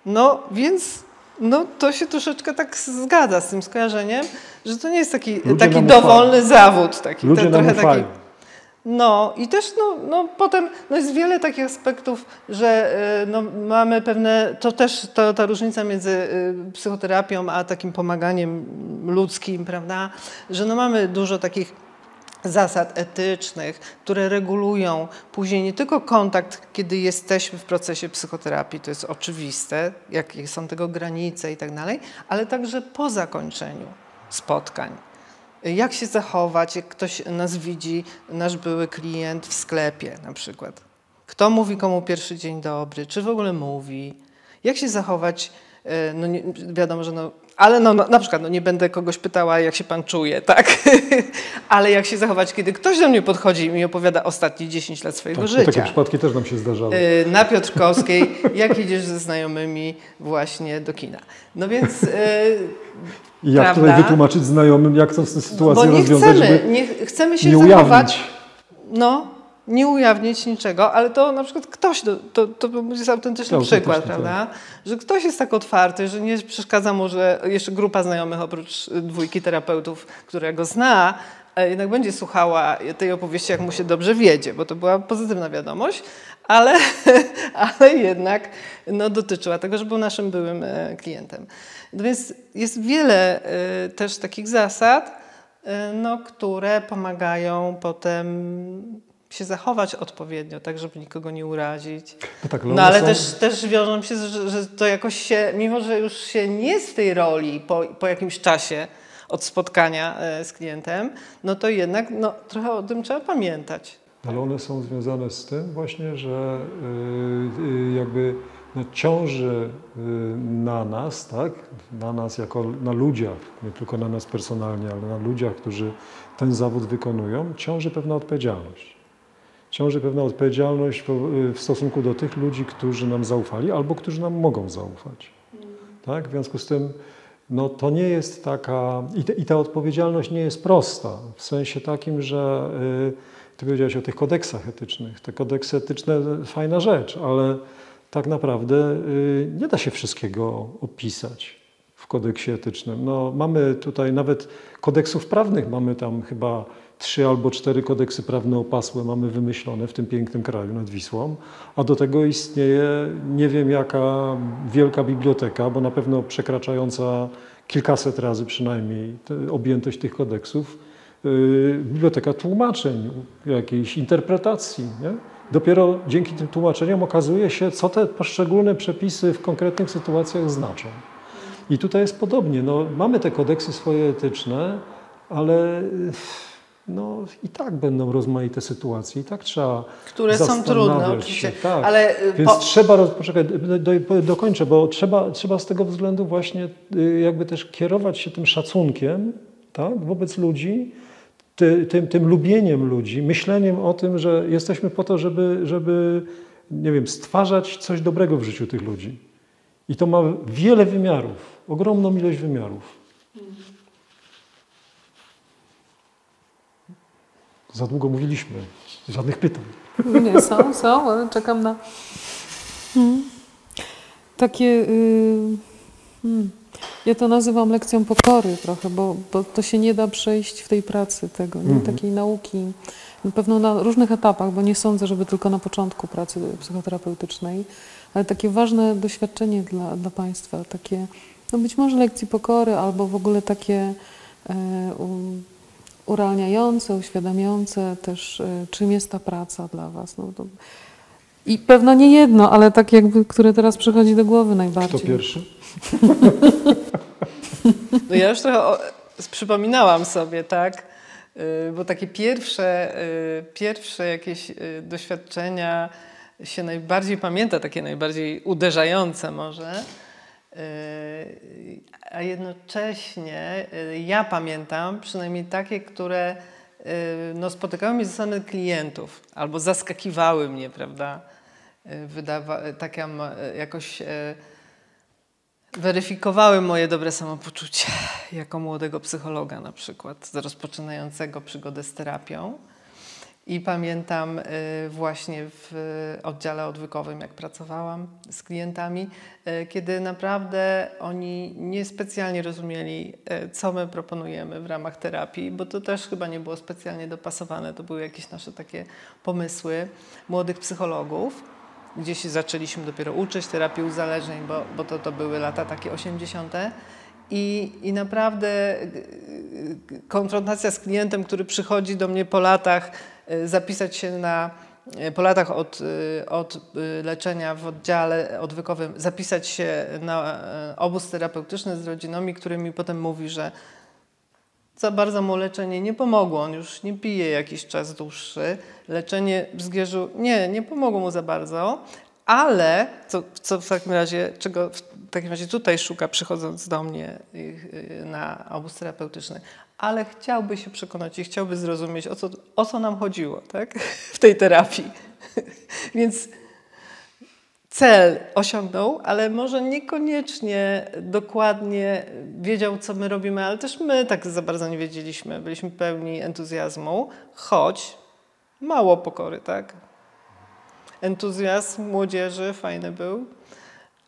[SPEAKER 2] No więc no, to się troszeczkę tak zgadza z tym skojarzeniem, że to nie jest taki,
[SPEAKER 3] Ludzie
[SPEAKER 2] taki dowolny zawód. Taki,
[SPEAKER 3] Ludzie nam
[SPEAKER 2] trochę taki. No i też no, no, potem no jest wiele takich aspektów, że y, no, mamy pewne, to też to, ta różnica między y, psychoterapią a takim pomaganiem ludzkim, prawda, że no mamy dużo takich zasad etycznych, które regulują później nie tylko kontakt, kiedy jesteśmy w procesie psychoterapii, to jest oczywiste, jakie są tego granice i tak dalej, ale także po zakończeniu spotkań. Jak się zachować, jak ktoś nas widzi, nasz były klient w sklepie na przykład. Kto mówi komu pierwszy dzień dobry, czy w ogóle mówi. Jak się zachować, e, no nie, wiadomo, że no, ale no, no, na przykład no nie będę kogoś pytała, jak się pan czuje, tak? ale jak się zachować, kiedy ktoś do mnie podchodzi i mi opowiada ostatnie 10 lat swojego
[SPEAKER 3] Tak,
[SPEAKER 2] życia.
[SPEAKER 3] takie przypadki też nam się zdarzały.
[SPEAKER 2] Y, na Piotrkowskiej, jak idziesz ze znajomymi właśnie do kina. No więc, y,
[SPEAKER 3] I jak
[SPEAKER 2] prawda?
[SPEAKER 3] tutaj wytłumaczyć znajomym, jak tą sytuację
[SPEAKER 2] bo nie
[SPEAKER 3] rozwiązać,
[SPEAKER 2] chcemy, nie, chcemy się
[SPEAKER 3] nie
[SPEAKER 2] zachować,
[SPEAKER 3] ujawnić.
[SPEAKER 2] no, nie ujawnić niczego, ale to na przykład ktoś, to, to, jest autentyczny
[SPEAKER 3] To
[SPEAKER 2] przykład,
[SPEAKER 3] autentyczny,
[SPEAKER 2] prawda? Że ktoś jest tak otwarty, że nie przeszkadza mu, że jeszcze grupa znajomych oprócz dwójki terapeutów, która go zna, e, jednak będzie słuchała tej opowieści, jak mu się dobrze wiedzie, bo to była pozytywna wiadomość, ale, ale jednak no, dotyczyła tego, że był naszym byłym e, klientem. No więc jest wiele e, też takich zasad, e, no, które pomagają potem się zachować odpowiednio, tak żeby nikogo nie urazić.
[SPEAKER 3] No, tak,
[SPEAKER 2] No
[SPEAKER 3] one
[SPEAKER 2] ale
[SPEAKER 3] są-
[SPEAKER 2] też, też wiążą się, z- że, że to jakoś się, mimo że już się nie w tej roli po, po jakimś czasie od spotkania z klientem, no to jednak no, trochę o tym trzeba pamiętać.
[SPEAKER 3] Ale one są związane z tym właśnie, że y, y, jakby no, ciąży y, na nas, tak? na nas jako na ludziach, nie tylko na nas personalnie, ale na ludziach, którzy ten zawód wykonują, ciąży pewna odpowiedzialność. Ciąży pewna odpowiedzialność w, stosunku do tych ludzi, którzy nam zaufali albo którzy nam mogą zaufać. Tak? W związku z tym no, to nie jest taka, i, te, i ta odpowiedzialność nie jest prosta, w sensie takim, że y, ty powiedziałeś o tych kodeksach etycznych. Te kodeksy etyczne, fajna rzecz, ale tak naprawdę y, nie da się wszystkiego opisać w kodeksie etycznym. No, mamy tutaj nawet kodeksów prawnych, mamy tam chyba trzy albo cztery kodeksy prawne opasłe mamy wymyślone w tym pięknym kraju nad Wisłą, a do tego istnieje nie wiem jaka wielka biblioteka, bo na pewno przekraczająca kilkaset razy przynajmniej objętość tych kodeksów, biblioteka tłumaczeń, jakiejś interpretacji. Nie? Dopiero dzięki tym tłumaczeniom okazuje się, co te poszczególne przepisy w konkretnych sytuacjach znaczą. I tutaj jest podobnie. No, mamy te kodeksy swoje etyczne, ale no, i tak będą rozmaite sytuacje, i tak trzeba
[SPEAKER 2] Które są trudne
[SPEAKER 3] się.
[SPEAKER 2] oczywiście,
[SPEAKER 3] Tak.
[SPEAKER 2] ale y,
[SPEAKER 3] Więc
[SPEAKER 2] po-
[SPEAKER 3] trzeba, poczekaj, do, do, dokończę, bo trzeba, trzeba z tego względu właśnie y, jakby też kierować się tym szacunkiem tak, wobec ludzi, ty, tym, tym lubieniem ludzi, myśleniem o tym, że jesteśmy po to, żeby, żeby nie wiem, stwarzać coś dobrego w życiu tych ludzi. I to ma wiele wymiarów, ogromną ilość wymiarów. Za długo mówiliśmy, żadnych pytań.
[SPEAKER 1] Nie, są, są, czekam na Hmm. takie... y, hmm. Ja to nazywam lekcją pokory trochę, bo, bo to się nie da przejść w tej pracy tego, nie?
[SPEAKER 3] Mhm.
[SPEAKER 1] takiej nauki. Na pewno na różnych etapach, bo nie sądzę, żeby tylko na początku pracy psychoterapeutycznej, ale takie ważne doświadczenie dla, dla Państwa, takie no być może lekcji pokory albo w ogóle takie e, urealniające, uświadamiające też, y, czym jest ta praca dla Was. No to... I pewno nie jedno, ale tak jakby, które teraz przychodzi do głowy najbardziej.
[SPEAKER 3] Kto pierwszy?
[SPEAKER 2] No ja już trochę o, przypominałam sobie, tak? Y, bo takie pierwsze, y, pierwsze jakieś y, doświadczenia się najbardziej pamięta, takie najbardziej uderzające może. A jednocześnie ja pamiętam przynajmniej takie, które no, spotykały mnie ze strony klientów albo zaskakiwały mnie, prawda? Wydawa taka jakoś weryfikowały moje dobre samopoczucie jako młodego psychologa na przykład, rozpoczynającego przygodę z terapią. I pamiętam y, właśnie w oddziale odwykowym, jak pracowałam z klientami, y, kiedy naprawdę oni niespecjalnie rozumieli, y, co my proponujemy w ramach terapii, bo to też chyba nie było specjalnie dopasowane. To były jakieś nasze takie pomysły młodych psychologów gdzieś zaczęliśmy dopiero uczyć terapii uzależnień, bo, bo to, to były lata takie 80. I, I naprawdę konfrontacja z klientem, który przychodzi do mnie po latach, zapisać się na, po latach od, od leczenia w oddziale odwykowym, zapisać się na obóz terapeutyczny z rodzinami, który mi potem mówi, że za bardzo mu leczenie nie pomogło. On już nie pije jakiś czas dłuższy. Leczenie Zgierzu nie, nie pomogło mu za bardzo, ale co, co w takim razie, czego w takim razie tutaj szuka, przychodząc do mnie y, na obóz terapeutyczny, ale chciałby się przekonać i chciałby zrozumieć, o co, o co nam chodziło tak? w tej terapii. Więc cel osiągnął, ale może niekoniecznie dokładnie wiedział, co my robimy, ale też my tak za bardzo nie wiedzieliśmy. Byliśmy pełni entuzjazmu, choć mało pokory, tak? Entuzjazm młodzieży fajny był,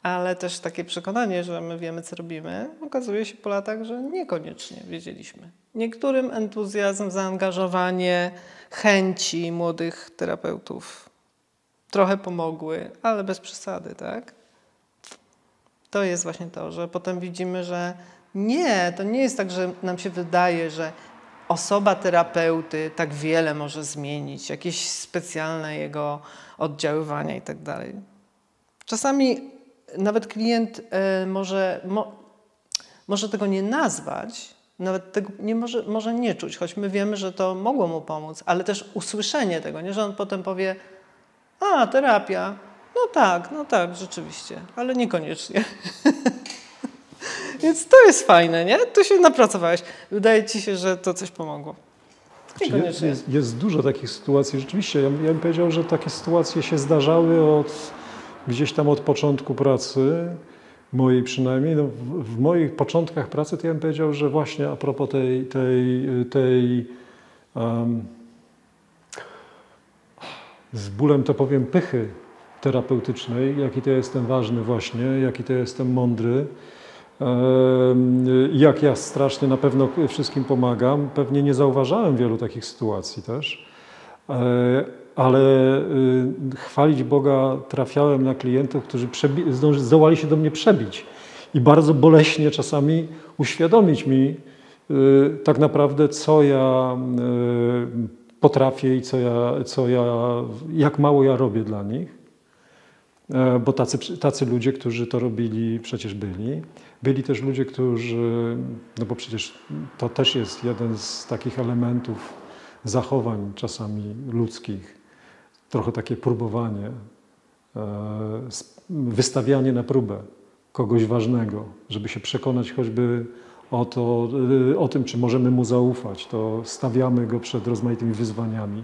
[SPEAKER 2] ale też takie przekonanie, że my wiemy, co robimy, okazuje się po latach, że niekoniecznie wiedzieliśmy. Niektórym entuzjazm, zaangażowanie, chęci młodych terapeutów trochę pomogły, ale bez przesady, tak? To jest właśnie to, że potem widzimy, że nie, to nie jest tak, że nam się wydaje, że osoba terapeuty tak wiele może zmienić, jakieś specjalne jego oddziaływania i tak dalej. Czasami nawet klient y, może, mo, może tego nie nazwać, nawet tego nie może, może nie czuć, choć my wiemy, że to mogło mu pomóc, ale też usłyszenie tego, nie, że on potem powie, a, terapia. No tak, no tak, rzeczywiście, ale niekoniecznie. Więc to jest fajne, nie? Tu się napracowałeś. Wydaje ci się, że to coś pomogło.
[SPEAKER 3] Jest, jest, jest, dużo takich sytuacji. Rzeczywiście, ja, ja bym powiedział, że takie sytuacje się zdarzały od gdzieś tam od początku pracy, mojej przynajmniej. No, w, w, moich początkach pracy to ja bym powiedział, że właśnie a propos tej, tej, tej um, z bólem to powiem pychy terapeutycznej, jaki to jestem ważny właśnie, jaki to jestem mądry, jak ja strasznie na pewno wszystkim pomagam. Pewnie nie zauważałem wielu takich sytuacji też, e, ale y, chwalić Boga trafiałem na klientów, którzy zdołali się do mnie przebić i bardzo boleśnie czasami uświadomić mi y, tak naprawdę, co ja y, potrafię i co ja, co ja, jak mało ja robię dla nich. E, bo tacy, tacy ludzie, którzy to robili, przecież byli. Byli też ludzie, którzy, no bo przecież to też jest jeden z takich elementów zachowań czasami ludzkich, trochę takie próbowanie, e, wystawianie na próbę kogoś ważnego, żeby się przekonać choćby o, to, y, o tym, czy możemy mu zaufać, to stawiamy go przed rozmaitymi wyzwaniami.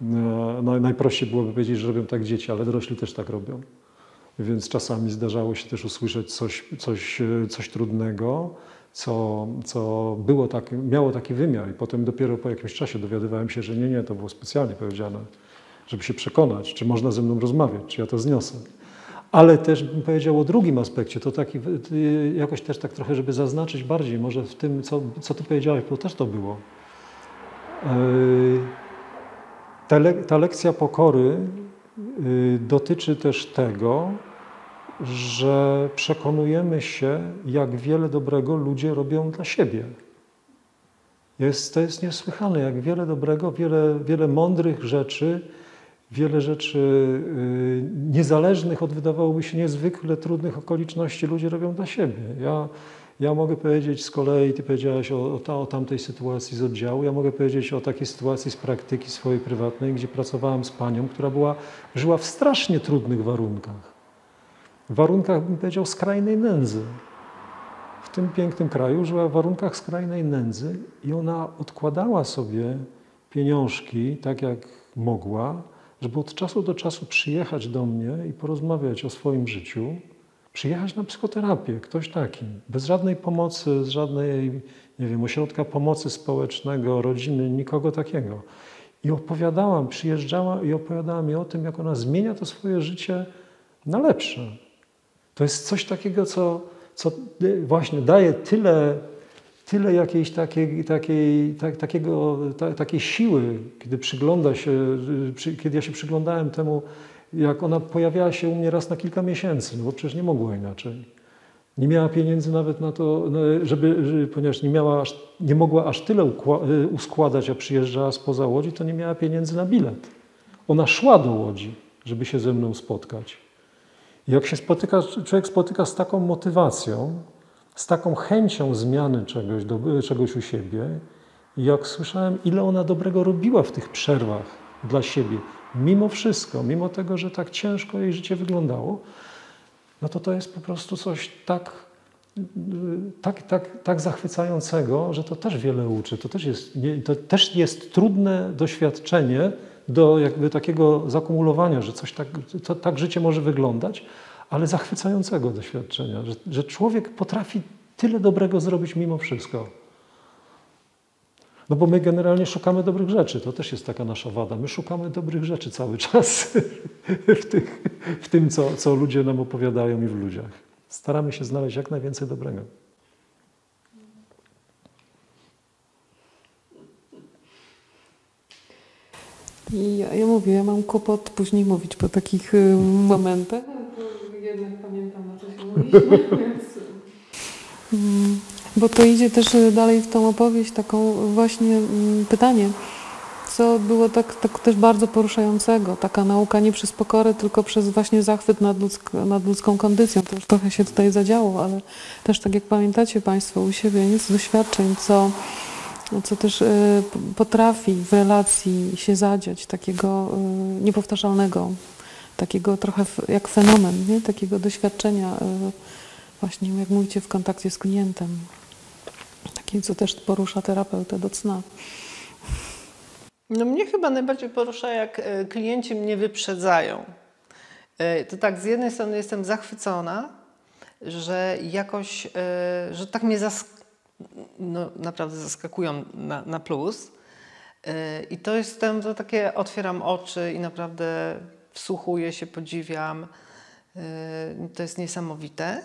[SPEAKER 3] No, no, najprościej byłoby powiedzieć, że robią tak dzieci, ale dorośli też tak robią. Więc czasami zdarzało się też usłyszeć coś, coś, coś trudnego, co, co było tak, miało taki wymiar i potem dopiero po jakimś czasie dowiadywałem się, że nie, nie, to było specjalnie powiedziane, żeby się przekonać, czy można ze mną rozmawiać, czy ja to zniosę. Ale też bym powiedział o drugim aspekcie, to taki, jakoś też tak trochę, żeby zaznaczyć bardziej, może w tym, co, co ty powiedziałeś, bo też to było. E, ta, le, ta lekcja pokory y, dotyczy też tego, że przekonujemy się, jak wiele dobrego ludzie robią dla siebie. Jest, to jest niesłychane, jak wiele dobrego, wiele, wiele mądrych rzeczy, wiele rzeczy y, niezależnych od wydawałoby się niezwykle trudnych okoliczności ludzie robią dla siebie. Ja, ja mogę powiedzieć z kolei, ty powiedziałaś o, o, ta, o tamtej sytuacji z oddziału, ja mogę powiedzieć o takiej sytuacji z praktyki swojej prywatnej, gdzie pracowałem z panią, która była, żyła w strasznie trudnych warunkach. W warunkach, bym powiedział, skrajnej nędzy. W tym pięknym kraju żyła w warunkach skrajnej nędzy i ona odkładała sobie pieniążki, tak jak mogła, żeby od czasu do czasu przyjechać do mnie i porozmawiać o swoim życiu, przyjechać na psychoterapię, ktoś taki, bez żadnej pomocy, z żadnej, nie wiem, ośrodka pomocy społecznego, rodziny, nikogo takiego. I opowiadałam, przyjeżdżała i opowiadała mi o tym, jak ona zmienia to swoje życie na lepsze. To jest coś takiego, co, co właśnie daje tyle, tyle jakiejś takiej, takiej, tak, takiego, ta, takiej siły, kiedy przygląda się, kiedy ja się przyglądałem temu, jak ona pojawiała się u mnie raz na kilka miesięcy, no bo przecież nie mogło inaczej. Nie miała pieniędzy nawet na to, no, żeby, ponieważ nie, miała aż, nie mogła aż tyle y, uskładać, a przyjeżdżała spoza Łodzi, to nie miała pieniędzy na bilet. Ona szła do Łodzi, żeby się ze mną spotkać. Jak się spotyka, człowiek spotyka z taką motywacją, z taką chęcią zmiany czegoś, do, czegoś u siebie, jak słyszałem, ile ona dobrego robiła w tych przerwach dla siebie, mimo wszystko, mimo tego, że tak ciężko jej życie wyglądało, no to to jest po prostu coś tak, tak, tak, tak zachwycającego, że to też wiele uczy. To też, jest, to też jest trudne doświadczenie do jakby takiego zakumulowania, że coś tak, to, tak życie może wyglądać, ale zachwycającego doświadczenia, że, że człowiek potrafi tyle dobrego zrobić mimo wszystko. No bo my generalnie szukamy dobrych rzeczy, to też jest taka nasza wada. My szukamy dobrych rzeczy cały czas w, tych, w tym, co, co ludzie nam opowiadają i w ludziach. Staramy się znaleźć jak najwięcej dobrego.
[SPEAKER 1] I ja, ja mówię, ja mam kłopot później mówić po takich y, momentach. Jednak pamiętam, o co się mówiliśmy, więc... Mm. Bo to idzie też e, dalej w tą opowieść, taką właśnie mm, pytanie, co było tak, tak też bardzo poruszającego. Taka nauka nie przez pokorę, tylko przez właśnie zachwyt nad, ludzk nad ludzką kondycją. To już trochę się tutaj zadziało, ale też tak jak pamiętacie Państwo u siebie, nic doświadczeń, co, co też y, potrafi w relacji się zadziać, takiego y, niepowtarzalnego, takiego trochę jak fenomen, nie? takiego doświadczenia y, właśnie, jak mówicie, w kontakcie z klientem. Takie, co też porusza terapeutę do cna.
[SPEAKER 2] No mnie chyba najbardziej porusza, jak klienci mnie wyprzedzają. To tak, z jednej strony jestem zachwycona, że jakoś, że tak mnie zask no, naprawdę zaskakują na, na plus. I to jestem, to takie otwieram oczy i naprawdę wsłuchuję się, podziwiam. To jest niesamowite.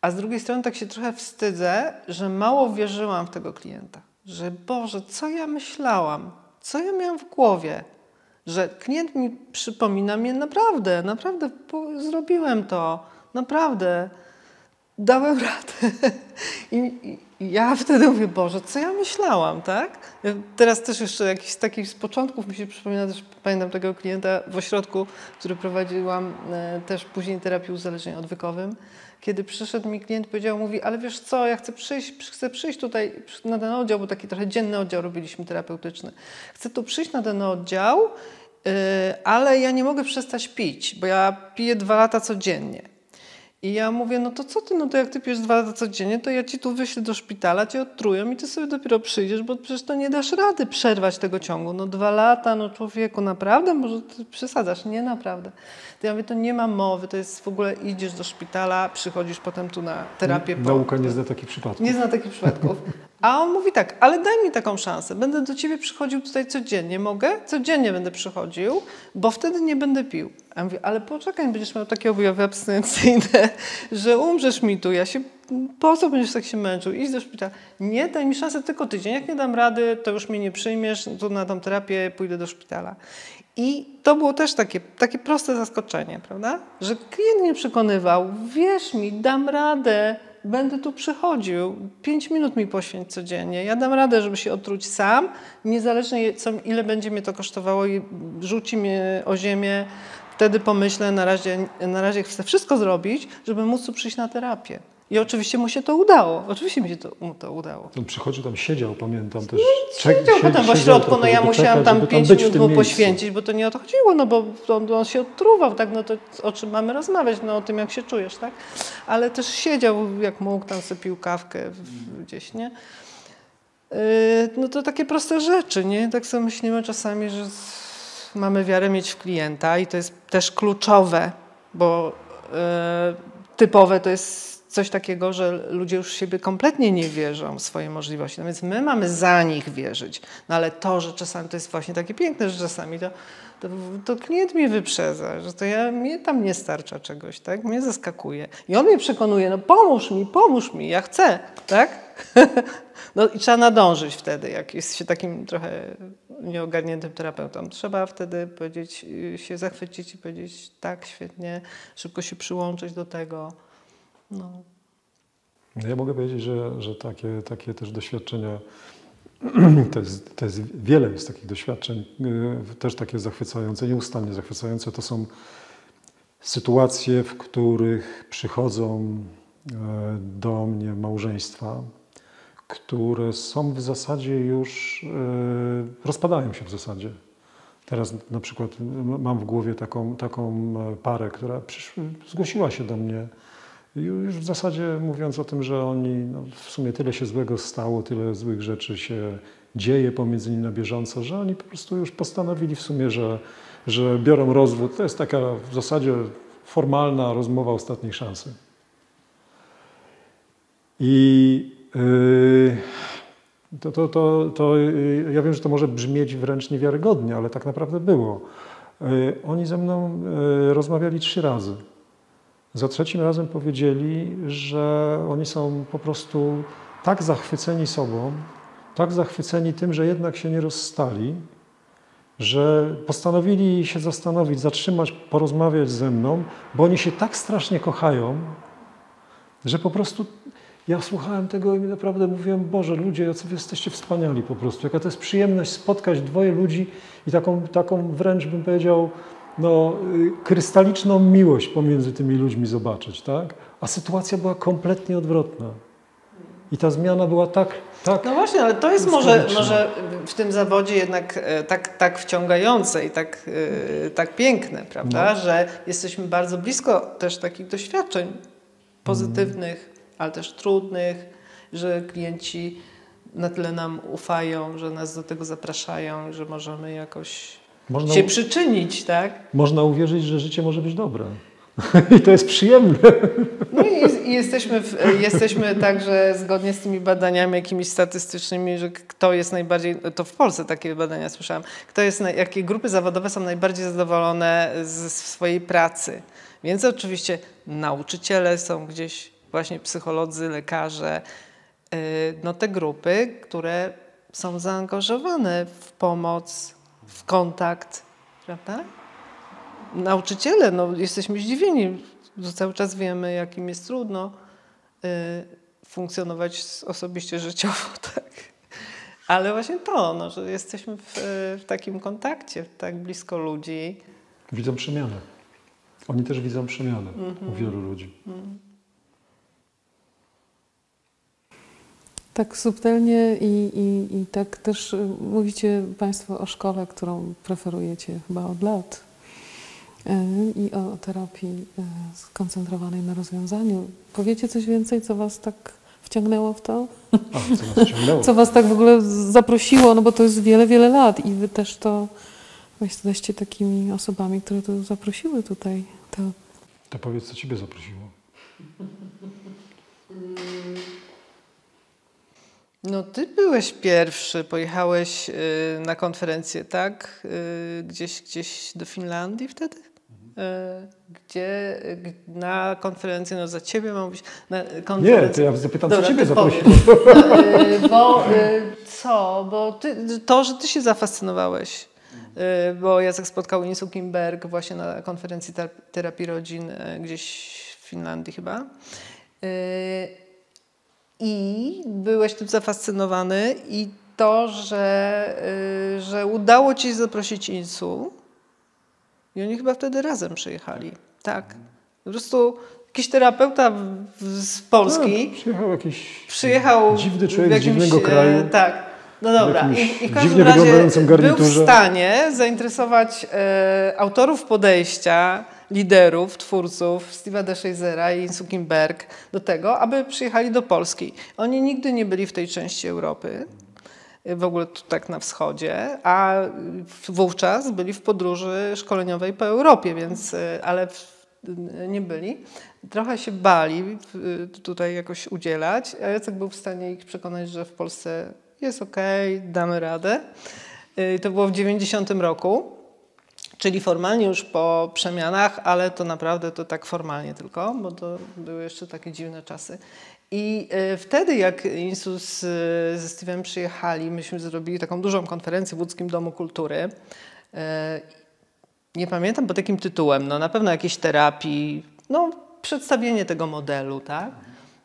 [SPEAKER 2] A z drugiej strony tak się trochę wstydzę, że mało wierzyłam w tego klienta. Że Boże, co ja myślałam? Co ja miałam w głowie? Że klient mi przypomina mnie naprawdę, naprawdę zrobiłem to, naprawdę dałem radę. I, I, ja wtedy mówię, Boże, co ja myślałam, tak? Teraz też jeszcze jakiś z takich z początków mi się przypomina, też pamiętam tego klienta w ośrodku, który prowadziłam e, też później terapię uzależnień odwykowym kiedy przyszedł mi klient, powiedział, mówi, ale wiesz co, ja chcę przyjść, chcę przyjść tutaj na ten oddział, bo taki trochę dzienny oddział robiliśmy terapeutyczny. Chcę tu przyjść na ten oddział, yy, ale ja nie mogę przestać pić, bo ja piję dwa lata codziennie. I ja mówię, no to co ty, no to jak ty pijesz dwa lata codziennie, to ja ci tu wyślę do szpitala, cię odtrują i ty sobie dopiero przyjdziesz, bo przecież to nie dasz rady przerwać tego ciągu. No dwa lata, no człowieku, naprawdę? Może ty przesadzasz? Nie, naprawdę. To ja mówię, to nie ma mowy, to jest w ogóle idziesz do szpitala, przychodzisz potem tu na terapię.
[SPEAKER 3] Nauka po, nie zna takich przypadków.
[SPEAKER 2] Nie zna takich przypadków. A on mówi tak, ale daj mi taką szansę. Będę do ciebie przychodził tutaj codziennie. Mogę? Codziennie będę przychodził, bo wtedy nie będę pił. A ja mówię, ale poczekaj, będziesz miał takie objawy abstynencyjne, że umrzesz mi tu. Ja się, po co będziesz tak się męczył? Idź do szpitala. Nie, daj mi szansę tylko tydzień. Jak nie dam rady, to już mnie nie przyjmiesz, to na tą terapię pójdę do szpitala. I to było też takie, takie proste zaskoczenie, prawda? Że klient mnie przekonywał, wierz mi, dam radę, będę tu przychodził, pięć minut mi poświęć codziennie, ja dam radę, żeby się otruć sam, niezależnie co, ile będzie mnie to kosztowało i rzuci mnie o ziemię, wtedy pomyślę, na razie, na razie chcę wszystko zrobić, żeby móc tu przyjść na terapię. I oczywiście mu się to udało. Oczywiście mi się to, mu to udało.
[SPEAKER 3] On przychodził, tam siedział, pamiętam też.
[SPEAKER 2] Siedział
[SPEAKER 3] Czek-
[SPEAKER 2] potem w
[SPEAKER 3] siedział
[SPEAKER 2] ośrodku, no ja musiałam tam pięć minut mu poświęcić, bo to nie o to chodziło, no bo on, on się odtruwał, tak, no to o czym mamy rozmawiać, no o tym jak się czujesz, tak? Ale też siedział jak mógł, tam sobie pił kawkę gdzieś, nie? Yy, No to takie proste rzeczy, nie? Tak sobie myślimy czasami, że mamy wiarę mieć w klienta i to jest też kluczowe, bo yy, typowe to jest coś takiego, że ludzie już siebie kompletnie nie wierzą w swoje możliwości. No więc my mamy za nich wierzyć. No ale to, że czasami to jest właśnie takie piękne, że czasami to, to, to klient mnie wyprzedza, że to ja, mnie tam nie starcza czegoś, tak? Mnie zaskakuje. I on mnie przekonuje, no pomóż mi, pomóż mi, ja chcę, tak? No i trzeba nadążyć wtedy, jak jest się takim trochę nieogarniętym terapeutą. Trzeba wtedy powiedzieć, y, się zachwycić i powiedzieć tak, świetnie, szybko się przyłączyć do tego. No.
[SPEAKER 3] Ja mogę powiedzieć, że, że takie, takie też doświadczenia, to jest, to jest wiele jest takich doświadczeń, y, też takie zachwycające, nieustannie zachwycające. To są sytuacje, w których przychodzą e, do mnie małżeństwa, które są w zasadzie już, e, rozpadają się w zasadzie. Teraz na przykład mam w głowie taką, taką e, parę, która przysz, zgłosiła się do mnie już w zasadzie mówiąc o tym, że oni no, w sumie tyle się złego stało, tyle złych rzeczy się dzieje pomiędzy nimi na bieżąco, że oni po prostu już postanowili w sumie, że, że biorą rozwód. To jest taka w zasadzie formalna rozmowa ostatniej szansy. I yy, to, to, to, to yy, ja wiem, że to może brzmieć wręcz niewiarygodnie, ale tak naprawdę było. Yy, oni ze mną yy, rozmawiali trzy razy. Za trzecim razem powiedzieli, że oni są po prostu tak zachwyceni sobą, tak zachwyceni tym, że jednak się nie rozstali, że postanowili się zastanowić, zatrzymać, porozmawiać ze mną, bo oni się tak strasznie kochają, że po prostu ja słuchałem tego i naprawdę mówiłem, Boże, ludzie, jacy wy jesteście wspaniali po prostu. Jaka to jest przyjemność spotkać dwoje ludzi i taką, taką wręcz bym powiedział, no, y, krystaliczną miłość pomiędzy tymi ludźmi zobaczyć, tak? A sytuacja była kompletnie odwrotna. I ta zmiana była tak, tak
[SPEAKER 2] No właśnie, ale to jest może, może w tym zawodzie jednak e, tak, tak wciągające i tak, e, tak piękne, prawda? Że jesteśmy bardzo blisko też takich doświadczeń pozytywnych, ale też trudnych, że klienci na tyle nam ufają, że nas do tego zapraszają, że możemy jakoś
[SPEAKER 3] Można,
[SPEAKER 2] się przyczynić, tak?
[SPEAKER 3] można uwierzyć, że życie może być dobre. I to jest przyjemne.
[SPEAKER 2] No i, jest, i jesteśmy, w, jesteśmy także zgodnie z tymi badaniami jakimiś statystycznymi, że kto jest najbardziej, to w Polsce takie badania słyszałam, kto jest, jakie grupy zawodowe są najbardziej zadowolone z swojej pracy. Więc oczywiście nauczyciele są gdzieś, właśnie psycholodzy, lekarze, yy, no te grupy, które są zaangażowane w pomoc, w kontakt, prawda? nauczyciele, no, jesteśmy zdziwieni, że cały czas wiemy, jakim jest trudno y, funkcjonować osobiście życiowo, tak. Ale właśnie to, no, że jesteśmy w, w takim kontakcie, tak blisko ludzi.
[SPEAKER 3] Widzą przemianę. Oni też widzą przemianę
[SPEAKER 2] Mhm.
[SPEAKER 3] u wielu ludzi.
[SPEAKER 1] Tak subtelnie i, i, i tak też y, mówicie Państwo o szkole, którą preferujecie chyba od lat y, i o terapii y, skoncentrowanej na rozwiązaniu. Powiecie coś więcej, co Was tak wciągnęło w to?
[SPEAKER 3] A, co nas ciągnęło?
[SPEAKER 1] Co Was tak w ogóle zaprosiło? No bo to jest wiele, wiele lat i Wy też to jesteście takimi osobami, które to zaprosiły tutaj. To
[SPEAKER 3] To powiedz, co Ciebie zaprosiło.
[SPEAKER 2] No ty byłeś pierwszy, pojechałeś y, na konferencję, tak? Y, gdzieś, gdzieś do Finlandii wtedy? Gdzie y, g- na konferencję, no za ciebie mam na
[SPEAKER 3] Nie, to ja zapytam,
[SPEAKER 2] Dobra,
[SPEAKER 3] co Ciebie.
[SPEAKER 2] Y, Bo co? Bo ty, to, że ty się zafascynowałeś. Bo Jacek spotkał Insu Kimberg właśnie na konferencji ter- terapii rodzin gdzieś w Finlandii chyba. I byłeś tym zafascynowany i to, że, y, że udało ci zaprosić Insu i oni chyba wtedy razem przyjechali. Tak. Po prostu jakiś terapeuta z Polski
[SPEAKER 3] No, przyjechał jakiś
[SPEAKER 2] przyjechał
[SPEAKER 3] dziwny człowiek
[SPEAKER 2] w jakimś,
[SPEAKER 3] z dziwnego
[SPEAKER 2] e,
[SPEAKER 3] kraju.
[SPEAKER 2] Tak. No dobra. I, i w każdym razie był w stanie zainteresować e, autorów podejścia, liderów, twórców, Steve'a DeShazera i Kimberg do tego, aby przyjechali do Polski. Oni nigdy nie byli w tej części Europy w ogóle tu tak na wschodzie, a wówczas byli w podróży szkoleniowej po Europie, więc, ale nie byli. Trochę się bali tutaj jakoś udzielać, a Jacek był w stanie ich przekonać, że w Polsce jest okej, damy radę. Y, To było w 90 roku, czyli formalnie już po przemianach, ale to naprawdę to tak formalnie tylko, bo to były jeszcze takie dziwne czasy. I y, wtedy, jak Insus y, ze Steve'em przyjechali, myśmy zrobili taką dużą konferencję w Łódzkim Domu Kultury. Y, Nie pamiętam pod jakim tytułem, no na pewno jakiejś terapii, no przedstawienie tego modelu, tak?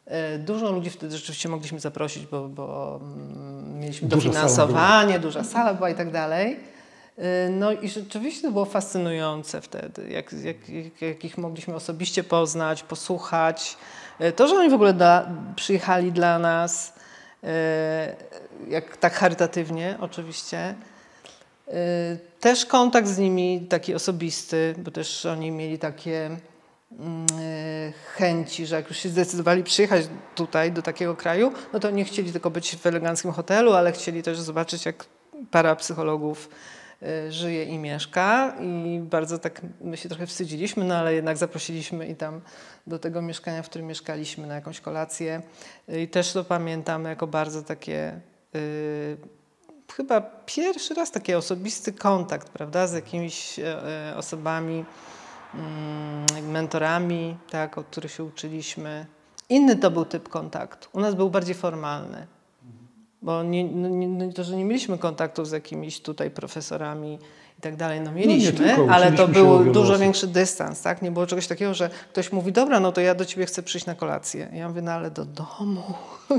[SPEAKER 2] E, Dużo ludzi wtedy rzeczywiście mogliśmy zaprosić, bo, bo mm, mieliśmy
[SPEAKER 3] Duża
[SPEAKER 2] dofinansowanie, duża sala była i tak dalej. E, No i rzeczywiście było fascynujące wtedy, jak, jak, jak, ich mogliśmy osobiście poznać, posłuchać. E, To, że oni w ogóle da, przyjechali dla nas, e, jak tak charytatywnie oczywiście, Y, Też kontakt z nimi taki osobisty, bo też oni mieli takie mm, y, chęci, że jak już się zdecydowali przyjechać tutaj, do takiego kraju, no to nie chcieli tylko być w eleganckim hotelu, ale chcieli też zobaczyć, jak para psychologów y, żyje i mieszka. I bardzo tak my się trochę wstydziliśmy, no ale jednak zaprosiliśmy i tam do tego mieszkania, w którym mieszkaliśmy, na jakąś kolację. Y, I też to pamiętam jako bardzo takie y, chyba pierwszy raz taki osobisty kontakt, prawda, z jakimiś e, e, osobami, mm, mentorami, tak, od których się uczyliśmy. Inny to był typ kontaktu. U nas był bardziej formalny. Bo nie, no, nie, no to, że nie mieliśmy kontaktów z jakimiś tutaj profesorami i tak dalej, no mieliśmy,
[SPEAKER 3] tylko,
[SPEAKER 2] ale to był dużo większy dystans, tak? Nie było czegoś takiego, że ktoś mówi, dobra, no to ja do ciebie chcę przyjść na kolację. Ja mówię, no ale do domu.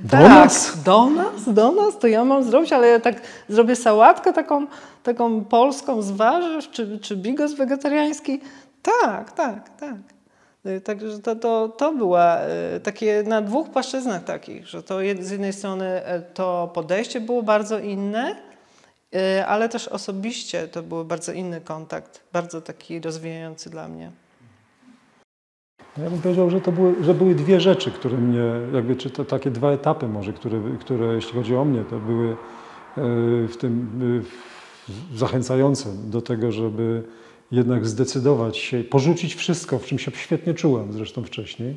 [SPEAKER 3] Do
[SPEAKER 2] tak,
[SPEAKER 3] nas?
[SPEAKER 2] Do nas? Do nas? To ja mam zrobić, ale ja tak zrobię sałatkę taką, taką polską z warzyw, czy, czy bigos wegetariański. Tak, tak, tak. Y, Także to, to, to była y, takie na dwóch płaszczyznach takich, że to z jednej strony e, to podejście było bardzo inne, y, ale też osobiście to był bardzo inny kontakt, bardzo taki rozwijający dla mnie.
[SPEAKER 3] Ja bym powiedział, że to były, że były dwie rzeczy, które mnie, jakby, czy to takie dwa etapy może, które, które jeśli chodzi o mnie, to były w tym zachęcające do tego, żeby jednak zdecydować się, porzucić wszystko, w czym się świetnie czułem zresztą wcześniej,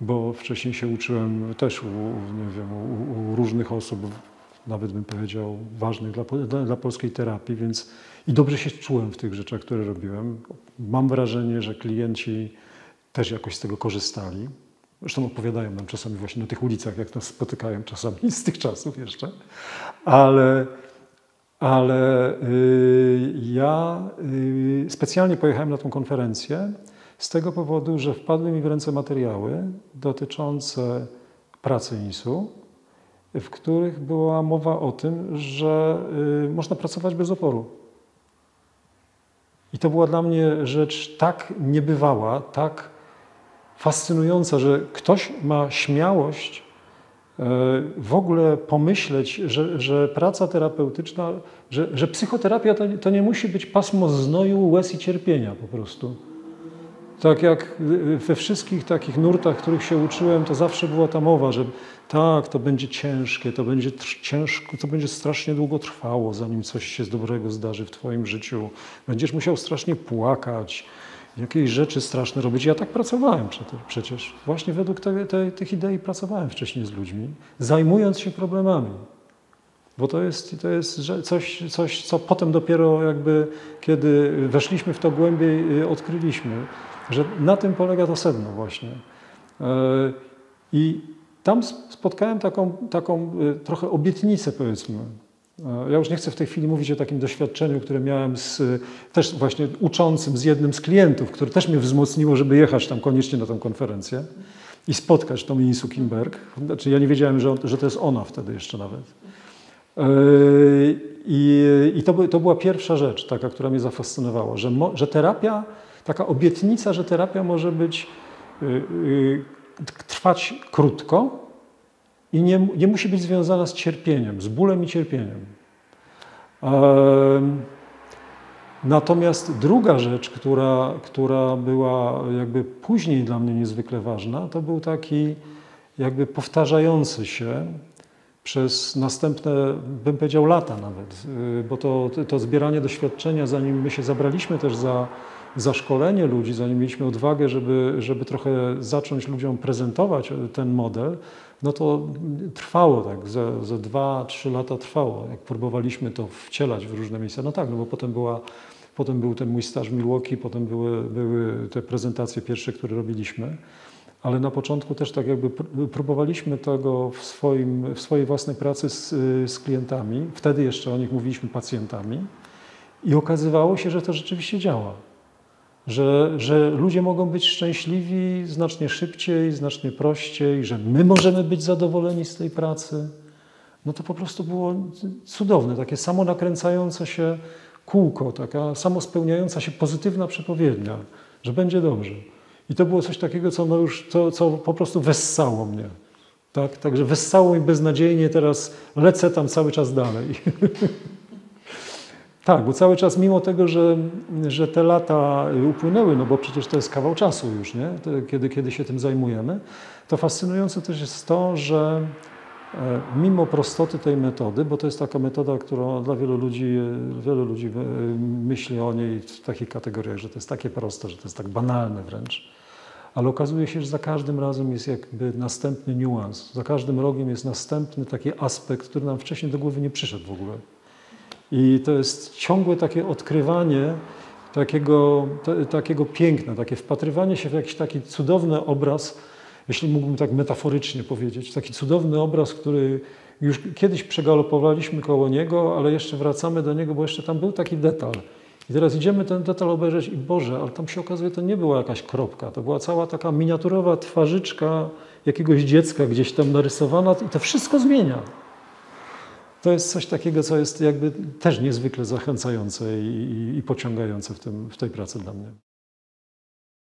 [SPEAKER 3] bo wcześniej się uczyłem też u, nie wiem, u, u różnych osób, nawet bym powiedział ważnych dla, dla, dla polskiej terapii, więc i dobrze się czułem w tych rzeczach, które robiłem. Mam wrażenie, że klienci też jakoś z tego korzystali. Zresztą opowiadają nam czasami właśnie na tych ulicach, jak nas spotykają czasami z tych czasów jeszcze. Ale, ale y, ja y, specjalnie pojechałem na tą konferencję z tego powodu, że wpadły mi w ręce materiały dotyczące pracy INS-u, w których była mowa o tym, że y, można pracować bez oporu. I to była dla mnie rzecz tak niebywała, tak fascynująca, że ktoś ma śmiałość w ogóle pomyśleć, że, że praca terapeutyczna, że, że psychoterapia to, to nie musi być pasmo znoju, łez i cierpienia po prostu. Tak jak we wszystkich takich nurtach, których się uczyłem, to zawsze była ta mowa, że tak, to będzie ciężkie, to będzie ciężko, to będzie strasznie długo trwało, zanim coś się dobrego zdarzy w Twoim życiu. Będziesz musiał strasznie płakać, jakieś rzeczy straszne robić. Ja tak pracowałem przecież-. Właśnie według te, te, tych idei pracowałem wcześniej z ludźmi, zajmując się problemami. Bo to jest, to jest coś, coś, co potem dopiero jakby, kiedy weszliśmy w to głębiej, y, odkryliśmy, że na tym polega to sedno właśnie. E, I tam sp- spotkałem taką, taką y, trochę obietnicę, powiedzmy. E, Ja już nie chcę w tej chwili mówić o takim doświadczeniu, które miałem z, y, też właśnie uczącym z jednym z klientów, który też mnie wzmocniło, żeby jechać tam koniecznie na tę konferencję. i spotkać tą Insu Kimberg. Znaczy ja nie wiedziałem, że, że to jest ona wtedy jeszcze nawet. Yy, I, i to, to była pierwsza rzecz, taka, która mnie zafascynowała, że, mo, że terapia, taka obietnica, że terapia może być, yy, yy, trwać krótko i nie, nie musi być związana z cierpieniem, z bólem i cierpieniem. Em, Natomiast druga rzecz, która, która była jakby później dla mnie niezwykle ważna, to był taki jakby powtarzający się przez następne, bym powiedział, lata nawet, y, bo to, to zbieranie doświadczenia, zanim my się zabraliśmy też za, za szkolenie ludzi, zanim mieliśmy odwagę, żeby, żeby trochę zacząć ludziom prezentować ten model, no to trwało tak, ze, ze dwa, trzy lata trwało, jak próbowaliśmy to wcielać w różne miejsca. No tak, no bo potem była Potem był ten mój staż Milwaukee, potem były, były te prezentacje pierwsze, które robiliśmy. Ale na początku też tak jakby pró- próbowaliśmy tego w, swoim, w swojej własnej pracy z, z klientami. Wtedy jeszcze o nich mówiliśmy pacjentami. I okazywało się, że to rzeczywiście działa. Że, że ludzie mogą być szczęśliwi znacznie szybciej, znacznie prościej, że my możemy być zadowoleni z tej pracy. No to po prostu było cudowne, takie samo nakręcające się kółko, taka samospełniająca się pozytywna przepowiednia, że będzie dobrze. I to było coś takiego, co, no już, co, po prostu wessało mnie. Tak? Także wessało mi beznadziejnie, teraz lecę tam cały czas dalej. tak, bo cały czas mimo tego, że, że te lata upłynęły, no bo przecież to jest kawał czasu już, nie? Kiedy, kiedy się tym zajmujemy, to fascynujące też jest to, że E, Mimo prostoty tej metody, bo to jest taka metoda, która dla wielu ludzi, wielu ludzi e, myśli o niej w takich kategoriach, że to jest takie proste, że to jest tak banalne wręcz. Ale okazuje się, że za każdym razem jest jakby następny niuans, za każdym rogiem jest następny taki aspekt, który nam wcześniej do głowy nie przyszedł w ogóle. I to jest ciągłe takie odkrywanie takiego, ta- takiego piękna, takie wpatrywanie się w jakiś taki cudowny obraz, jeśli mógłbym tak metaforycznie powiedzieć, taki cudowny obraz, który już kiedyś przegalopowaliśmy koło niego, ale jeszcze wracamy do niego, bo jeszcze tam był taki detal. I teraz idziemy ten detal obejrzeć i Boże, ale tam się okazuje, to nie była jakaś kropka, to była cała taka miniaturowa twarzyczka jakiegoś dziecka gdzieś tam narysowana i to wszystko zmienia. To jest coś takiego, co jest jakby też niezwykle zachęcające i, i, i pociągające w, tym, w tej pracy dla mnie.